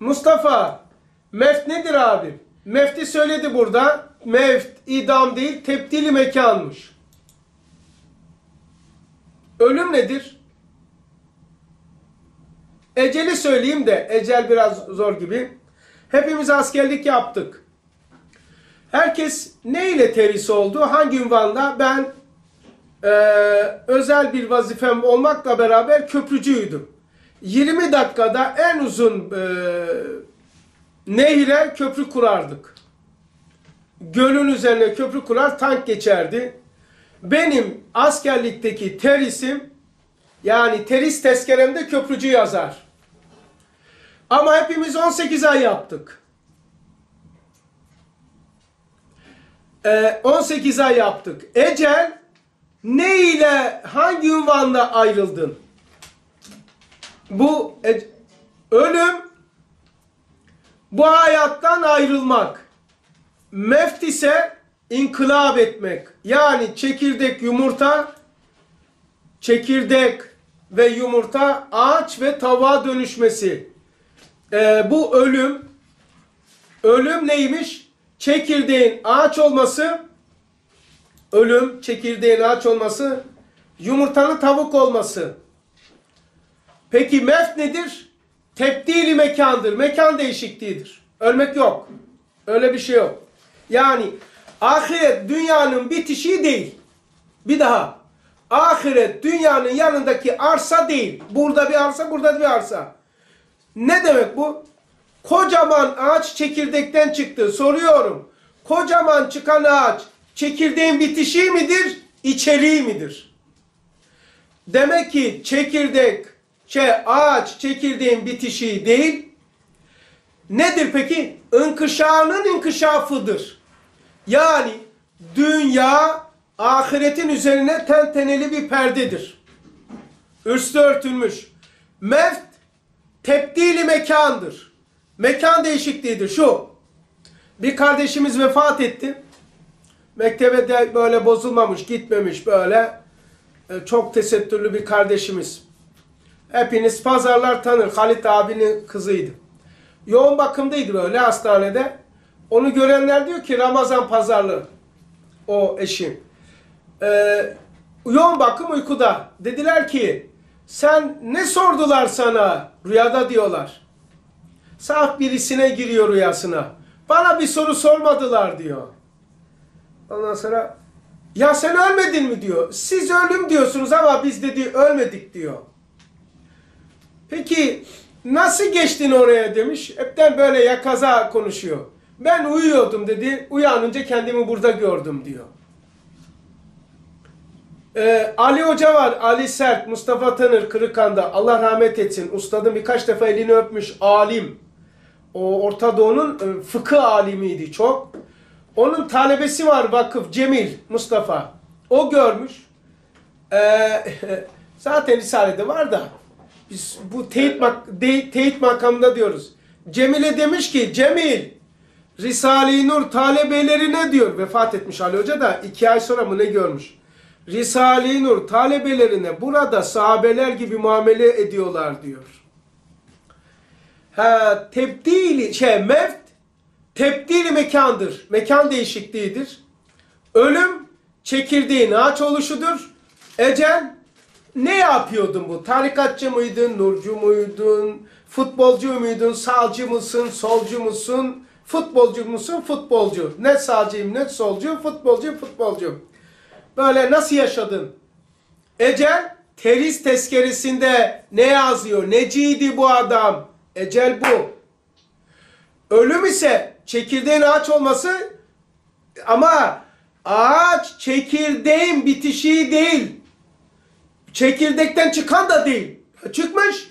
Mustafa, meft nedir abi? Mefti söyledi burada. Meft, idam değil, tebdili mekanmış. Ölüm nedir? Eceli söyleyeyim de, ecel biraz zor gibi. Hepimiz askerlik yaptık. Herkes ne ile terhis oldu? Hangi ünvanla? Ben eee, özel bir vazifem olmakla beraber köprücüydüm. 20 dakikada en uzun eee nehire köprü kurardık. Gölün üzerine köprü kurar, tank geçerdi. Benim askerlikteki terisim, yani teris tezkeremde köprücü yazar. Ama hepimiz 18 ay yaptık. Ee, 18 ay yaptık. Ecel ne ile hangi ünvanla ayrıldın? Bu e- ölüm bu hayattan ayrılmak. Meft ise inkılap etmek. Yani çekirdek yumurta, çekirdek ve yumurta ağaç ve tavuğa dönüşmesi. Ee, bu ölüm, ölüm neymiş? Çekirdeğin ağaç olması, ölüm, çekirdeğin ağaç olması, yumurtanın tavuk olması. Peki meft nedir? Tebdili mekandır. Mekan değişikliğidir. Ölmek yok. Öyle bir şey yok. Yani ahiret dünyanın bitişi değil. Bir daha. Ahiret dünyanın yanındaki arsa değil. Burada bir arsa, burada bir arsa. Ne demek bu? Kocaman ağaç çekirdekten çıktı. Soruyorum. Kocaman çıkan ağaç çekirdeğin bitişi midir, içeriği midir? Demek ki çekirdek, şey, ağaç çekirdeğin bitişi değil. Nedir peki? İnkışanın inkışafıdır. Yani dünya ahiretin üzerine tenteneli bir perdedir. Üstü örtülmüş. Mevt tebdili mekandır. Mekan değişikliğidir şu. Bir kardeşimiz vefat etti. Mektebe de böyle bozulmamış, gitmemiş böyle. E, Çok tesettürlü bir kardeşimiz. Hepiniz pazarlar tanır. Halit abinin kızıydı. Yoğun bakımdaydı böyle hastanede. Onu görenler diyor ki Ramazan pazarlığı. O eşim. Ee, yoğun bakım uykuda. Dediler ki sen ne sordular sana rüyada diyorlar. Saf birisine giriyor rüyasına. Bana bir soru sormadılar diyor. Ondan sonra ya sen ölmedin mi diyor. Siz ölüm diyorsunuz ama biz dedi ölmedik diyor. Peki nasıl geçtin oraya demiş. Hepten böyle yakaza konuşuyor. Ben uyuyordum dedi. Uyanınca kendimi burada gördüm diyor. Ee, Ali Hoca var. Ali Sert, Mustafa Tanır Kırıkan'da. Allah rahmet etsin. Ustadın birkaç defa elini öpmüş. Alim. O Orta Doğu'nun e, fıkıh alimiydi çok. Onun talebesi var vakıf Cemil Mustafa. O görmüş. Ee, <laughs> zaten Risale'de var da biz bu teyit, mak teyit makamında diyoruz. Cemil'e demiş ki Cemil Risale-i Nur talebelerine diyor. Vefat etmiş Ali Hoca da iki ay sonra mı ne görmüş. Risale-i Nur talebelerine burada sahabeler gibi muamele ediyorlar diyor. Ha, tebdili şey mevt tebdili mekandır. Mekan değişikliğidir. Ölüm çekirdeğin ağaç oluşudur. Ecel ne yapıyordun bu? Tarikatçı mıydın, nurcu muydun, futbolcu muydun, sağcı mısın, solcu musun, futbolcu musun, futbolcu. Ne sağcıyım, ne solcu, futbolcu, futbolcu. Böyle nasıl yaşadın? Ecel teriz tezkeresinde ne yazıyor? Neciydi bu adam? Ecel bu. Ölüm ise çekirdeğin ağaç olması ama ağaç çekirdeğin bitişiği değil. Çekirdekten çıkan da değil. Çıkmış.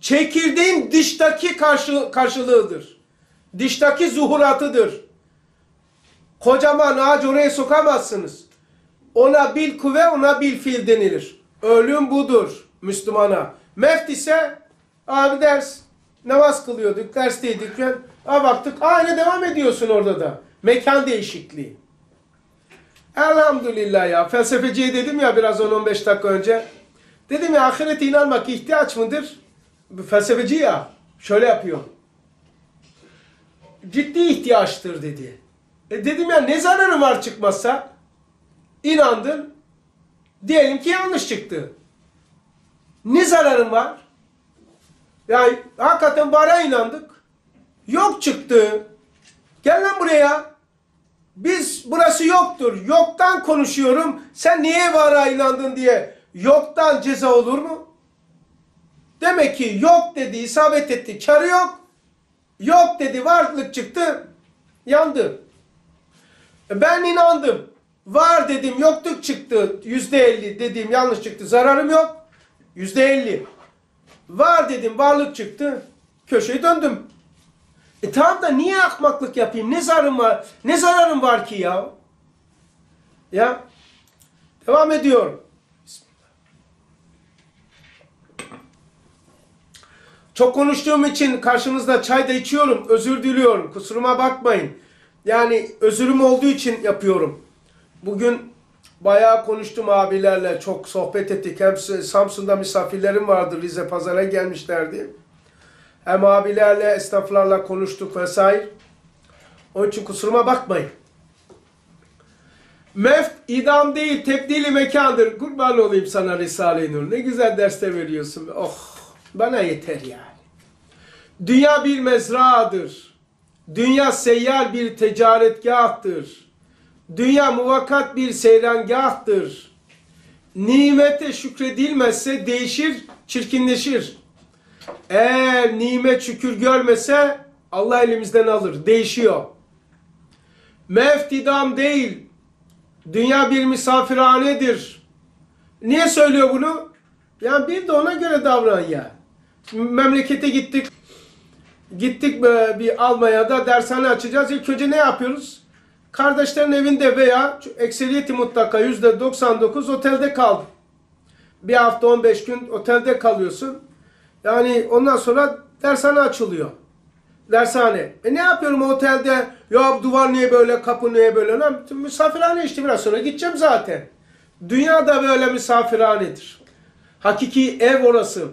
Çekirdeğin dıştaki karşı, karşılığıdır. Dıştaki zuhuratıdır. Kocaman ağaç oraya sokamazsınız. Ona bil kuvve, ona bil fiil denilir. Ölüm budur Müslümana. Meft ise abi ders namaz kılıyorduk, dersteydik. Ha baktık aynı devam ediyorsun orada da. Mekan değişikliği. Elhamdülillah ya. Felsefeciye dedim ya biraz 10-15 dakika önce. Dedim ya ahirete inanmak ihtiyaç mıdır? Felsefeci ya. Şöyle yapıyor. Ciddi ihtiyaçtır dedi. E dedim ya ne zararı var çıkmazsa? İnandın. Diyelim ki yanlış çıktı. Ne zararın var? Yani hakikaten bara inandık. Yok çıktı. Gel lan buraya. Biz burası yoktur. Yoktan konuşuyorum. Sen niye vara inandın diye. Yoktan ceza olur mu? Demek ki yok dedi, isabet etti. Karı yok. Yok dedi, varlık çıktı. Yandı. Ben inandım. Var dedim, yokluk çıktı. Yüzde elli dediğim yanlış çıktı. Zararım yok. Yüzde elli. Var dedim, varlık çıktı. Köşeyi döndüm. E tamam da niye akmaklık yapayım? Ne zararım var? Ne zararım var ki ya? Ya. Devam ediyorum. Çok konuştuğum için karşınızda çay da içiyorum. Özür diliyorum. Kusuruma bakmayın. Yani özürüm olduğu için yapıyorum. Bugün bayağı konuştum abilerle. Çok sohbet ettik. Hem Samsun'da misafirlerim vardı. Rize pazara gelmişlerdi. Hem abilerle, esnaflarla konuştuk vesaire. Onun için kusuruma bakmayın. Meft idam değil, tebdili mekandır. Kurban olayım sana Risale-i Nur. Ne güzel derste veriyorsun. Oh, bana yeter yani. Dünya bir mezraadır. Dünya seyyar bir ticaretgahtır. Dünya muvakkat bir seyrangahtır. Nimete şükredilmezse değişir, çirkinleşir. Eğer nimet şükür görmese Allah elimizden alır. Değişiyor. Meftidam değil. Dünya bir misafirhanedir. Niye söylüyor bunu? Yani bir de ona göre davran ya. Memlekete gittik. Gittik e, bir Almanya'da dershane açacağız. İlk önce ne yapıyoruz? Kardeşlerin evinde veya ekseriyeti mutlaka yüzde 99 otelde kaldı. Bir hafta 15 gün otelde kalıyorsun. Yani ondan sonra dershane açılıyor. Dershane. E ne yapıyorum otelde? Ya duvar niye böyle, kapı niye böyle? Lan misafirhane işte biraz sonra gideceğim zaten. Dünya da böyle misafirhanedir. Hakiki ev orası.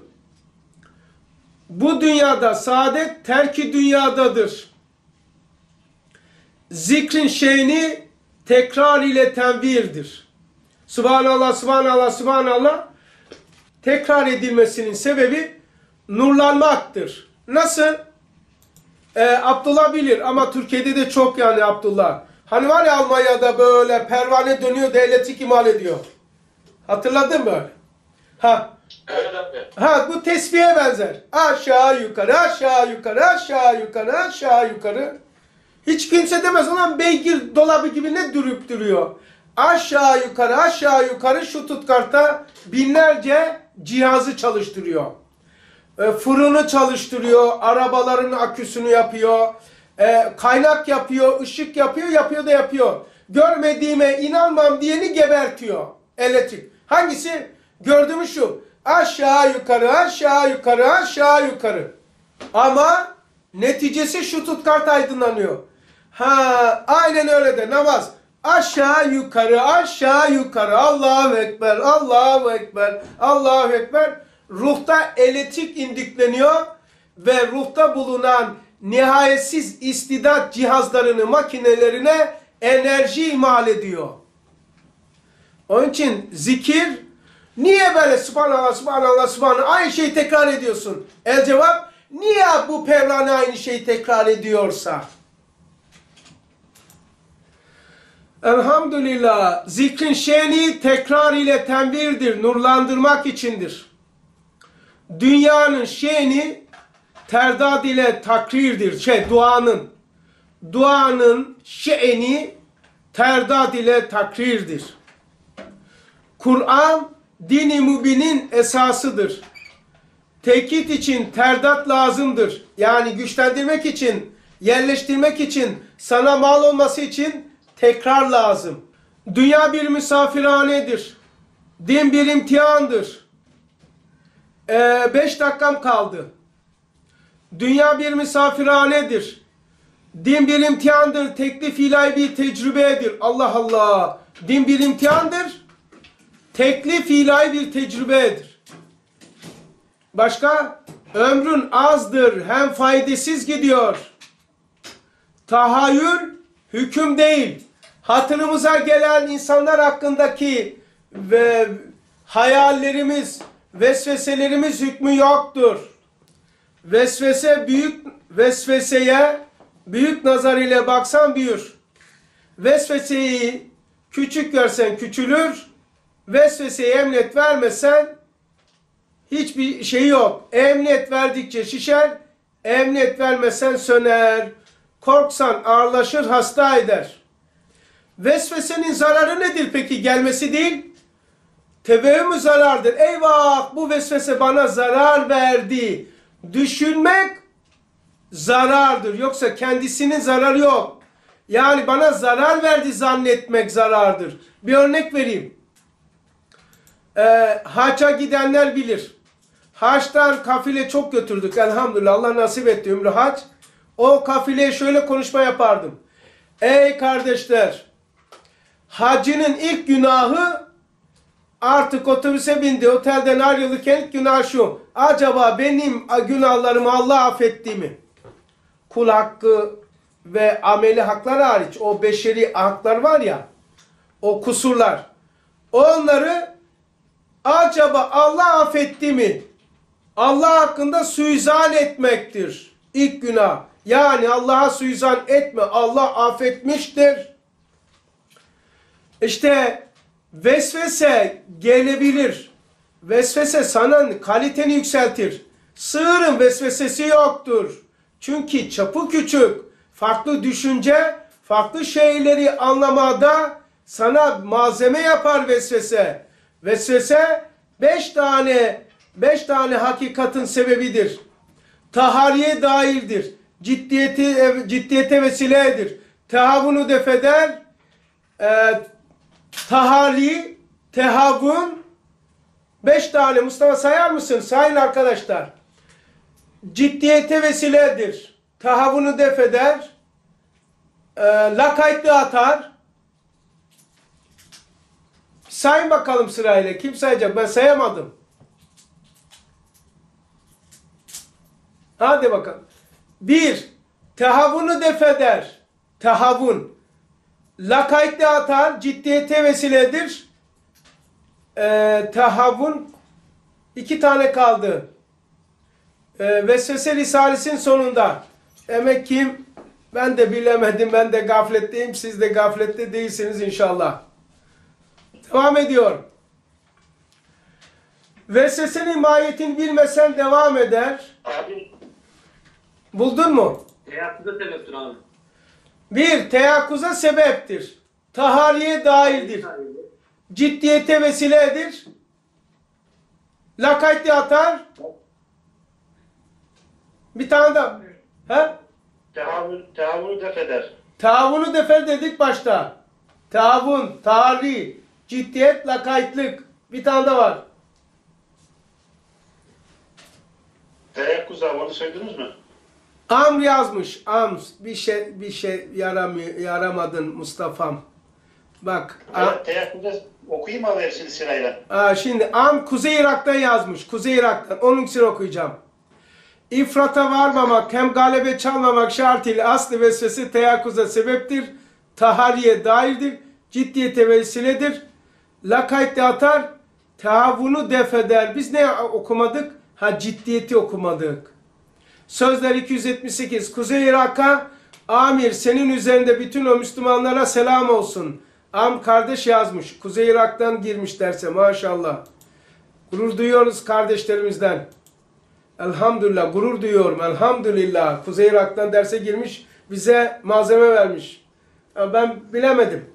Bu dünyada saadet terki dünyadadır. Zikrin şeyini tekrar ile tenvirdir. Subhanallah, subhanallah, subhanallah tekrar edilmesinin sebebi nurlanmaktır. Nasıl? Ee, Abdullah bilir ama Türkiye'de de çok yani Abdullah. Hani var ya Almanya'da böyle pervane dönüyor da elektrik imal ediyor. Hatırladın mı? Ha, ha bu tesbihe benzer. Aşağı yukarı, aşağı yukarı, aşağı yukarı, aşağı yukarı. Hiç kimse demez ulan beygir dolabı gibi ne durup duruyor. Aşağı yukarı, aşağı yukarı şu tutkarta binlerce cihazı çalıştırıyor. E, fırını çalıştırıyor, arabaların aküsünü yapıyor, e, kaynak yapıyor, ışık yapıyor, yapıyor da yapıyor. Görmediğime inanmam diyeni gebertiyor elektrik. Hangisi? Gördüğümüz şu. Aşağı yukarı, aşağı yukarı, aşağı yukarı. Ama neticesi şu tutkart aydınlanıyor. Ha, aynen öyle de namaz. Aşağı yukarı, aşağı yukarı. Allahu Ekber, Allahu Ekber, Allahu Ekber. Ruhta elektrik indikleniyor ve ruhta bulunan nihayetsiz istidat cihazlarını, makinelerine enerji imal ediyor. Onun için zikir niye böyle subhanallah, subhanallah, subhanallah aynı şeyi tekrar ediyorsun? El cevap niye bu Pevlana aynı şeyi tekrar ediyorsa? Elhamdülillah zikrin şeni tekrar ile tenvirdir, nurlandırmak içindir. Dünyanın şeni terdad ile takrirdir, şey duanın. Duanın şeni terdad ile takrirdir. Kur'an dini mübinin esasıdır. Tekit için terdat lazımdır. Yani güçlendirmek için, yerleştirmek için, sana mal olması için tekrar lazım. Dünya bir misafirhanedir. Din bir imtihandır. Ee, beş dakikam kaldı. Dünya bir misafirhanedir. Din bir imtihandır. Teklif ilahi bir tecrübedir. Allah Allah. Din bir imtihandır. Teklif ilahi bir tecrübedir. Başka? Ömrün azdır. Hem faydasız gidiyor. Tahayyül hüküm değil. Hatırımıza gelen insanlar hakkındaki ve hayallerimiz, vesveselerimiz hükmü yoktur. Vesvese büyük vesveseye büyük nazar ile baksan büyür. Vesveseyi küçük görsen küçülür. Vesveseye emniyet vermesen hiçbir şey yok. Emniyet verdikçe şişer, emniyet vermesen söner. Korksan ağırlaşır, hasta eder. Vesvesenin zararı nedir peki? Gelmesi değil. Tevehümü zarardır. Eyvah bu vesvese bana zarar verdi. Düşünmek zarardır. Yoksa kendisinin zararı yok. Yani bana zarar verdi zannetmek zarardır. Bir örnek vereyim. Ee, haça gidenler bilir. Haçtan kafile çok götürdük elhamdülillah. Allah nasip etti ömrü haç. O kafileye şöyle konuşma yapardım. Ey kardeşler, hacının ilk günahı artık otobüse bindi, otelden ayrılırken ilk günah şu. Acaba benim günahlarımı Allah affetti mi? Kul hakkı ve ameli haklar hariç o beşeri haklar var ya, o kusurlar. Onları acaba Allah affetti mi? Allah hakkında suizan etmektir. İlk günah. Yani Allah'a suizan etme. Allah affetmiştir. İşte vesvese gelebilir. Vesvese sana kaliteni yükseltir. Sığırın vesvesesi yoktur. Çünkü çapı küçük. Farklı düşünce, farklı şeyleri anlamada sana malzeme yapar vesvese. Vesvese beş tane beş tane hakikatin sebebidir. Tahariye dairdir. Ciddiyeti, ciddiyete vesiledir. Tehavunu defeder. E, tahari, tehavun beş tane Mustafa sayar mısın? Sayın arkadaşlar. Ciddiyete vesiledir. Tahavunu defeder. E, lakaytlı atar. Sayın bakalım sırayla. Kim sayacak? Ben sayamadım. Hadi bakalım. Bir, tehavunu defeder. Tehavun. Lakaytlı atar, ciddiyete vesiledir. Ee, tehavun. iki tane kaldı. Ee, Vesvese Risalesi'nin sonunda. Demek ki ben de bilemedim, ben de gafletteyim, siz de gaflette değilsiniz inşallah. Devam ediyor. Vesvesenin mahiyetini bilmesen devam eder. Abi Buldun mu? teyakkuza sebeptir abi. Bir, teyakkuza sebeptir. Tahariye dairdir. Ciddiyete vesiledir. Lakaytli atar. Bir tane daha. He? Tehavül Teavun, teavunu def eder. Taavunu defer dedik başta. Taavun, tahari, ciddiyet, lakaytlık. Bir tane de var. Teyakkuz abi onu söylediniz mi? Amr yazmış. Amr. Bir şey bir şey yaramıyor, yaramadın Mustafa'm. Bak. Evet, teyakkuzda okuyayım abi hepsini sırayla. Aa, şimdi Am Kuzey Irak'tan yazmış. Kuzey Irak'tan. Onun için okuyacağım. İfrata varmamak hem galebe çalmamak şartıyla aslı vesvese teyakkuza sebeptir. Tahariye dairdir. Ciddiyete vesiledir. Lakaytte atar. Tehavunu defeder. Biz ne okumadık? Ha ciddiyeti okumadık. Sözler 278. Kuzey Irak'a Amir senin üzerinde bütün o Müslümanlara selam olsun. Am kardeş yazmış. Kuzey Irak'tan girmiş derse maşallah. Gurur duyuyoruz kardeşlerimizden. Elhamdülillah gurur duyuyorum. Elhamdülillah. Kuzey Irak'tan derse girmiş. Bize malzeme vermiş. Ben bilemedim.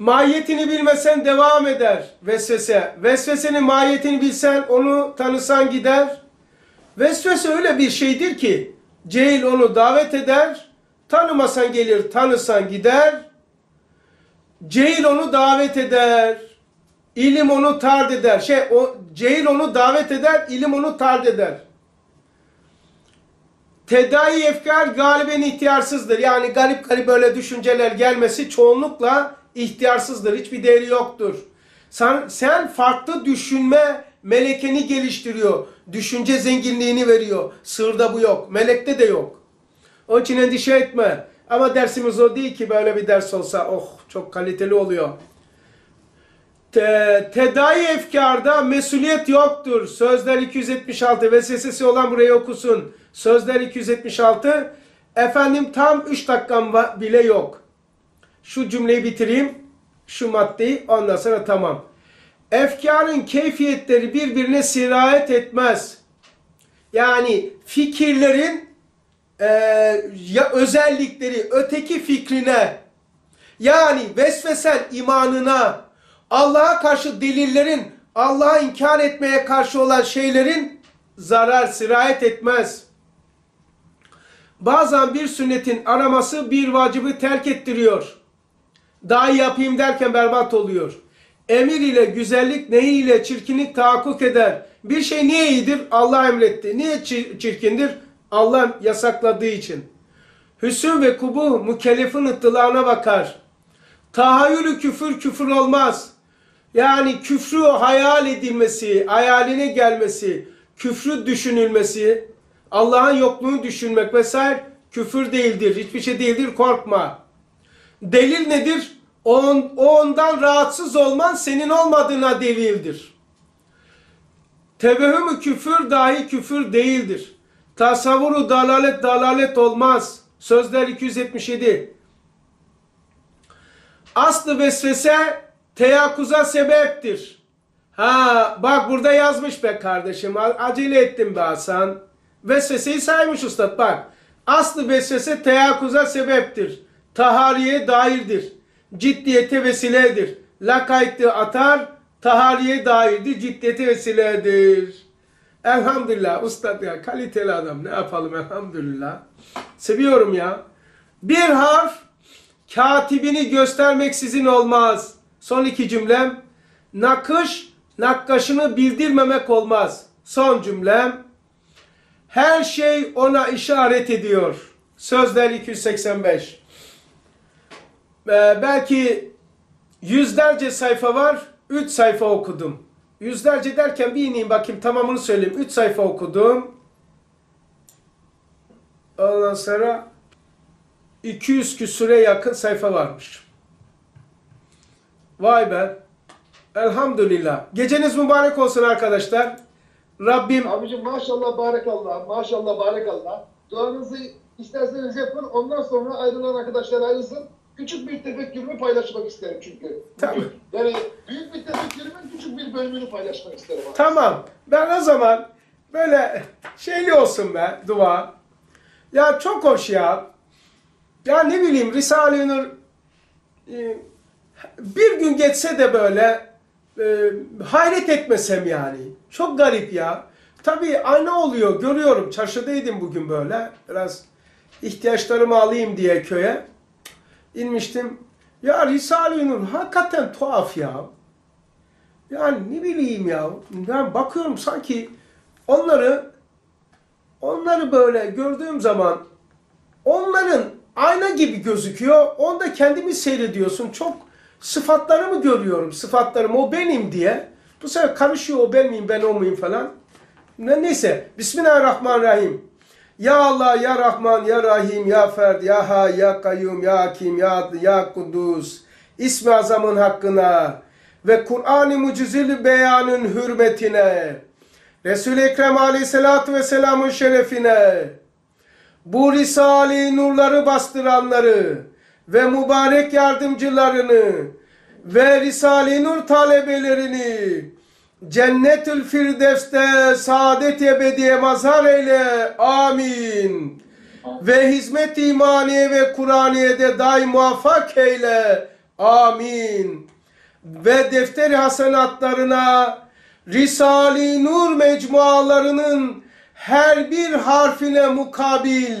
Mahiyetini bilmesen devam eder vesvese. Vesvesenin mahiyetini bilsen onu tanısan gider. Vesvese öyle bir şeydir ki cehil onu davet eder. Tanımasan gelir, tanısan gider. Cehil onu davet eder. İlim onu tard eder. Şey, o cehil onu davet eder, ilim onu tard eder. Tedai efkar galiben ihtiyarsızdır. Yani garip garip böyle düşünceler gelmesi çoğunlukla ihtiyarsızdır. Hiçbir değeri yoktur. Sen, sen farklı düşünme melekeni geliştiriyor. Düşünce zenginliğini veriyor. Sığırda bu yok. Melekte de yok. Onun için endişe etme. Ama dersimiz o değil ki böyle bir ders olsa oh çok kaliteli oluyor. Te, tedai efkarda mesuliyet yoktur. Sözler 276 vesvesesi olan burayı okusun. Sözler 276 efendim tam 3 dakikam bile yok. Şu cümleyi bitireyim. Şu maddeyi ondan sonra tamam. Efkarın keyfiyetleri birbirine sirayet etmez. Yani fikirlerin e, ya özellikleri öteki fikrine yani vesvesen imanına Allah'a karşı delillerin Allah'a inkar etmeye karşı olan şeylerin zarar sirayet etmez. Bazen bir sünnetin araması bir vacibi terk ettiriyor. Daha yapayım derken berbat oluyor. Emir ile güzellik, nehi ile çirkinlik tahakkuk eder. Bir şey niye iyidir? Allah emretti. Niye çir- çirkindir? Allah yasakladığı için. Hüsn ve kubuh mükellefin ıttılağına bakar. Tahayyülü küfür küfür olmaz. Yani küfrü hayal edilmesi, hayaline gelmesi, küfrü düşünülmesi, Allah'ın yokluğunu düşünmek vesaire küfür değildir. Hiçbir şey değildir korkma. Delil nedir? On, o ondan rahatsız olman senin olmadığına delildir. Tevehümü küfür dahi küfür değildir. Tasavvuru dalalet dalalet olmaz. Sözler 277. Aslı vesvese teyakkuza sebeptir. Ha bak burada yazmış be kardeşim. Acele ettim be Hasan. Vesveseyi saymış ustad bak. Aslı vesvese teyakkuza sebeptir. Tahariye dairdir. Ciddiyete vesiledir. Lakaytı atar, tahariye dairdir. Ciddiyete vesiledir. Elhamdülillah ustad ya kaliteli adam ne yapalım elhamdülillah. Seviyorum ya. Bir harf katibini göstermeksizin olmaz. Son iki cümlem. Nakış, nakkaşını bildirmemek olmaz. Son cümlem. Her şey ona işaret ediyor. Sözler 285. Ee, belki yüzlerce sayfa var. Üç sayfa okudum. Yüzlerce derken bir ineyim bakayım tamamını söyleyeyim. Üç sayfa okudum. Ondan sonra 200 küsüre yakın sayfa varmış. Vay be. Elhamdülillah. Geceniz mübarek olsun arkadaşlar. Rabbim Abicim maşallah barekallah, maşallah barekallah. Duanızı isterseniz yapın, ondan sonra ayrılan arkadaşlar ayrılsın. Küçük bir tefekkürümü paylaşmak isterim çünkü. Tamam. Yani büyük bir tefekkürümün küçük bir bölümünü paylaşmak isterim. abi. Tamam. Ben o zaman böyle şeyli olsun be dua. Ya çok hoş ya. Ya ne bileyim Risale-i Nur e, bir gün geçse de böyle e, hayret etmesem yani. Çok garip ya. Tabii aynı oluyor görüyorum. Çarşıdaydım bugün böyle. Biraz ihtiyaçlarımı alayım diye köye. İnmiştim. Ya Risale-i Nur hakikaten tuhaf ya. Yani ne bileyim ya. Ben bakıyorum sanki onları onları böyle gördüğüm zaman onların ayna gibi gözüküyor. Onda kendimi seyrediyorsun. Çok sıfatlarımı görüyorum. Sıfatlarım o benim diye. Bu sefer karışıyor o ben miyim ben o muyum falan. Ne, neyse. Bismillahirrahmanirrahim. Ya Allah, Ya Rahman, Ya Rahim, Ya Ferd, Ya Hay, Ya Kayyum, Ya Hakim, Ya Ya Kudüs. İsmi Azam'ın hakkına ve Kur'an-ı Mucizül Beyan'ın hürmetine, Resul-i Ekrem Aleyhisselatü Vesselam'ın şerefine, bu Risale-i Nurları bastıranları ve mübarek yardımcılarını ve Risale-i Nur talebelerini Cennetül Firdevs'te saadet ebediye mazhar eyle. Amin. Ve hizmet imaniye ve Kur'aniye'de daim muvaffak eyle. Amin. Ve defteri hasenatlarına Risale-i Nur mecmualarının her bir harfine mukabil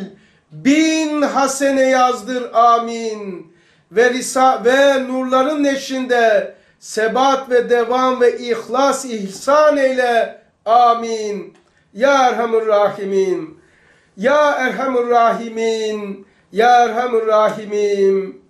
bin hasene yazdır. Amin. Ve, risa ve nurların neşrinde sebat ve devam ve ihlas ihsan eyle. Amin. Ya Erhamur Rahimin. Ya Erhamur Rahimin. Ya Erhamur Rahimin.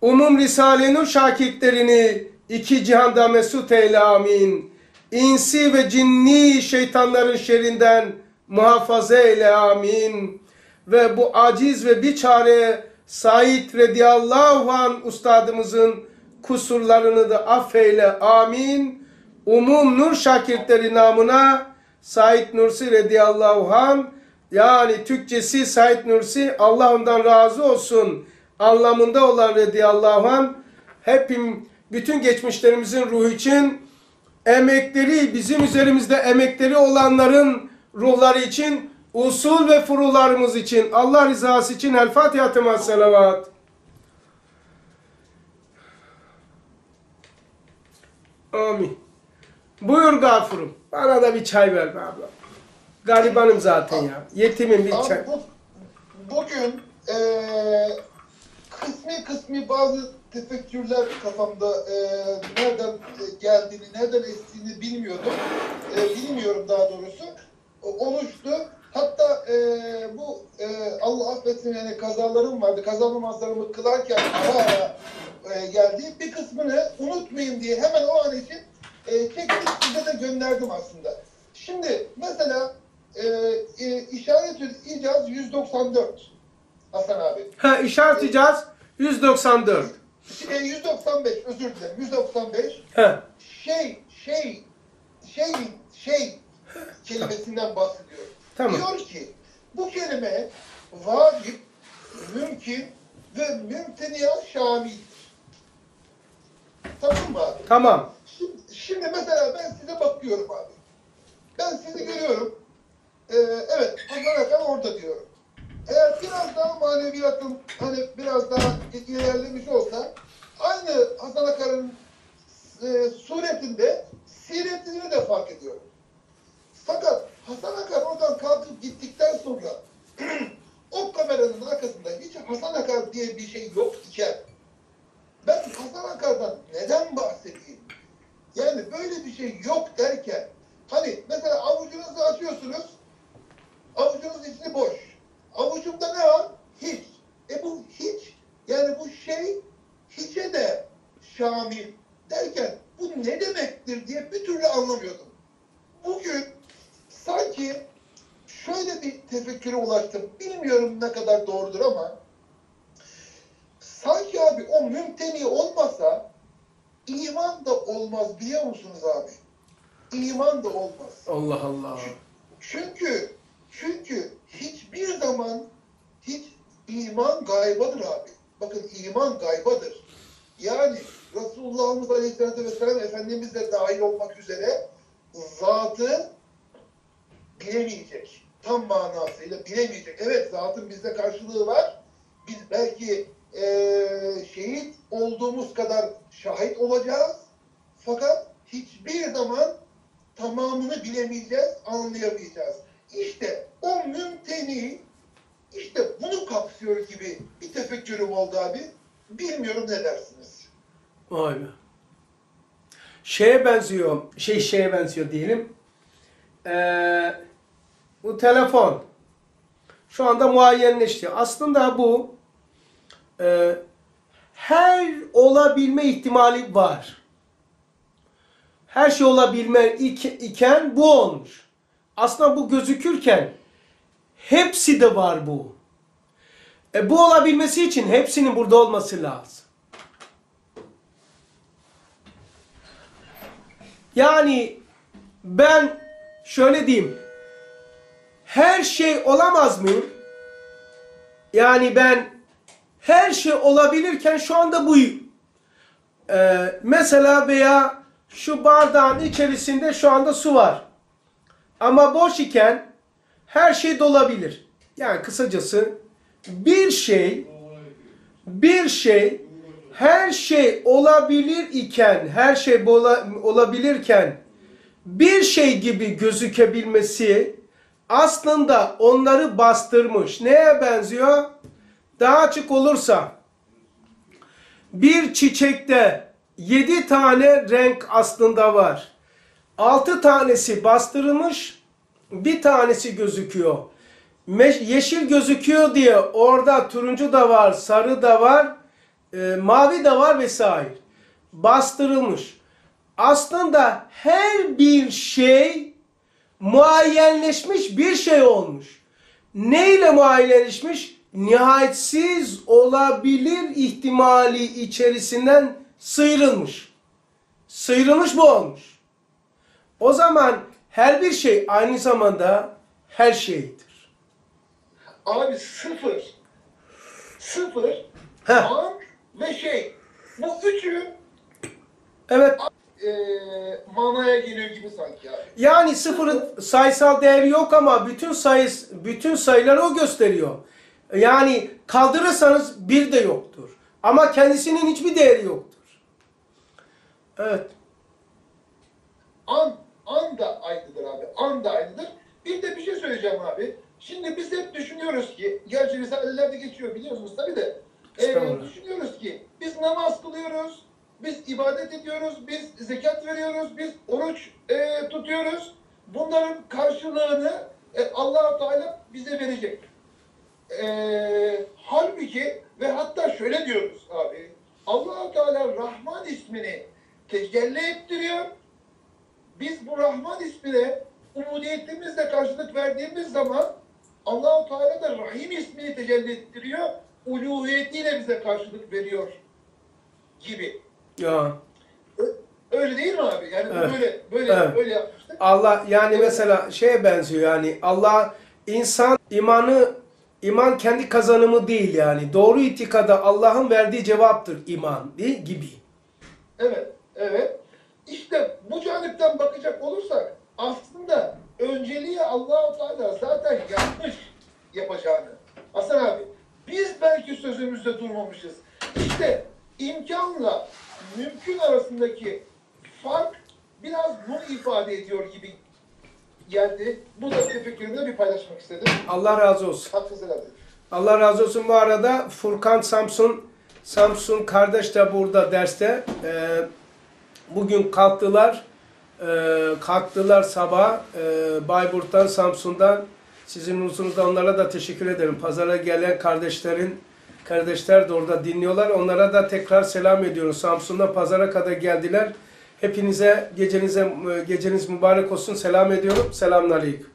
Umum Risale-i Nur şakirtlerini iki cihanda mesut eyle amin. İnsi ve cinni şeytanların şerrinden muhafaza eyle amin. Ve bu aciz ve biçare Said radıyallahu an ustadımızın kusurlarını da affeyle amin. Umum nur şakirtleri namına Said Nursi radıyallahu an yani Türkçesi Said Nursi Allah ondan razı olsun anlamında olan radıyallahu an hepim bütün geçmişlerimizin ruhu için emekleri bizim üzerimizde emekleri olanların ruhları için usul ve furularımız için Allah rızası için El Fatiha temas. Amin. Buyur gafurum. Bana da bir çay ver be abla. Garibanım zaten ya. Yetimim bir çay. Bu, bugün eee kısmi kısmi bazı tefekkürler kafamda eee, nereden geldiğini, nereden estiğini bilmiyordum. Eee, bilmiyorum daha doğrusu. O- Oluştu. Hatta eee, bu eee, Allah affetsin yani kazalarım vardı. Kaza namazlarımı kılarken ara ara eee, geldi. Bir kısmını unutmayayım diye hemen o an için eee çekip size de gönderdim aslında. Şimdi mesela eee e, işaretül icaz 194 Hasan abi. Ha işareteceğiz 194. E, 195 özür dilerim 195 Ha. şey şey şey şey kelimesinden bahsediyor. Tamam. Diyor ki bu kelime vacip, mümkün ve mümteniya şamildir. Tamam mı abi? Tamam. Şimdi, şimdi mesela ben size bakıyorum abi. Ben sizi görüyorum. Ee, evet, Hasan Hakan orada diyorum. Eğer biraz daha maneviyatım hani biraz daha ilerlemiş olsa aynı Hasan Akar'ın e, suretinde siretini de fark ediyorum. Fakat Hasan Akar oradan kalkıp gittikten sonra <clears throat> o kameranın arkasında hiç Hasan Akar diye bir şey yok iken ben Hasan Akar'dan neden bahsedeyim? Yani böyle bir şey yok derken hani mesela avucunuzu açıyorsunuz avucunuz içi boş. Avucumda ne var? Hiç. E bu hiç yani bu şey hiçe de şamil derken bu ne demektir diye bir türlü anlamıyordum. Bugün sanki şöyle bir tefekküre ulaştım. Bilmiyorum ne kadar doğrudur ama sanki abi o mümteni olmasa iman da olmaz biliyor musunuz abi? İman da olmaz. Allah Allah. Çünkü çünkü hiçbir zaman hiç iman gaybadır abi. Bakın iman gaybadır. Yani Resulullah'ımız Aleyhisselatü Vesselam Efendimiz de dahil olmak üzere zatı bilemeyecek. Tam manasıyla bilemeyecek. Evet zatın bizde karşılığı var. Biz belki eee, şehit olduğumuz kadar şahit olacağız. Fakat hiçbir zaman tamamını bilemeyeceğiz, anlayamayacağız. İşte o mümteni İşte bunu kapsıyor gibi bir tefekkürüm oldu abi. Bilmiyorum ne dersiniz? Vay be. Şeye benziyor, şey şeye benziyor diyelim. Ee, bu telefon şu anda muayyenleşti. Aslında bu e, her olabilme ihtimali var. Her şey olabilme ik- iken bu olmuş. Aslında bu gözükürken hepsi de var bu. E, bu olabilmesi için hepsinin burada olması lazım. Yani ben şöyle diyeyim. Her şey olamaz mı? Yani ben her şey olabilirken şu anda bu Ee, mesela veya şu bardağın içerisinde şu anda su var. Ama boş iken her şey dolabilir. Yani kısacası bir şey bir şey her şey olabilir iken, her şey olabilirken bir şey gibi gözükebilmesi aslında onları bastırmış. Neye benziyor? Daha açık olursa bir çiçekte yedi tane renk aslında var. Altı tanesi bastırılmış, bir tanesi gözüküyor. Yeşil gözüküyor diye orada turuncu da var, sarı da var, e, mavi de var vesaire. Bastırılmış. Aslında her bir şey muayyenleşmiş bir şey olmuş. Neyle muayyenleşmiş? Nihayetsiz olabilir ihtimali içerisinden sıyrılmış. Sıyrılmış bu olmuş. O zaman her bir şey aynı zamanda her şeydir. Abi sıfır, sıfır, Heh, an ve şey. Bu üçü evet. E, manaya geliyor gibi sanki abi. Yani sıfırın sayısal değeri yok ama bütün sayı bütün sayıları o gösteriyor. Yani kaldırırsanız bir de yoktur. Ama kendisinin hiçbir değeri yoktur. Evet. An, an da aynıdır abi. An da aynıdır. Bir de bir şey söyleyeceğim abi. Şimdi biz hep düşünüyoruz ki, gerçi risalelerde geçiyor biliyorsunuz tabii de. E, düşünüyoruz ki biz namaz kılıyoruz, biz ibadet ediyoruz, biz zekat veriyoruz, biz oruç e, tutuyoruz. Bunların karşılığını e, allah Teala bize verecek. E, halbuki ve hatta şöyle diyoruz abi. allah Teala Rahman ismini tecelli ettiriyor. Biz bu Rahman ismine umudiyetimizle karşılık verdiğimiz zaman allah Teala da Rahim ismini tecelli ettiriyor. Uluhiyetiyle bize karşılık veriyor gibi. Ya. Öyle değil mi abi? Yani Evet. böyle böyle Evet. böyle yapmıştık. Allah yani mesela şeye benziyor yani Allah insan imanı iman kendi kazanımı değil yani. Doğru itikada Allah'ın verdiği cevaptır iman değil gibi. Evet, evet. İşte bu canipten bakacak olursak aslında önceliği Allahu Teala zaten yapmış yapacağını. Hasan abi, biz belki sözümüzde durmamışız. İşte imkanla mümkün arasındaki fark biraz bunu ifade ediyor gibi geldi. Bu da tefekkürümle bir paylaşmak istedim. Allah razı olsun. Hakkınızı helal edin. Allah razı olsun. Bu arada Furkan Samsun Samsun kardeş de burada derste. Ee, bugün kalktılar. Ee, kalktılar sabah. Ee, Bayburt'tan, Samsun'dan. Sizin huzurunuzda onlara da teşekkür ederim. Pazara gelen kardeşlerin kardeşler de orada dinliyorlar. Onlara da tekrar selam ediyorum. Samsun'dan pazara kadar geldiler. Hepinize gecenize geceniz mübarek olsun. Selam ediyorum. Selamünaleyküm.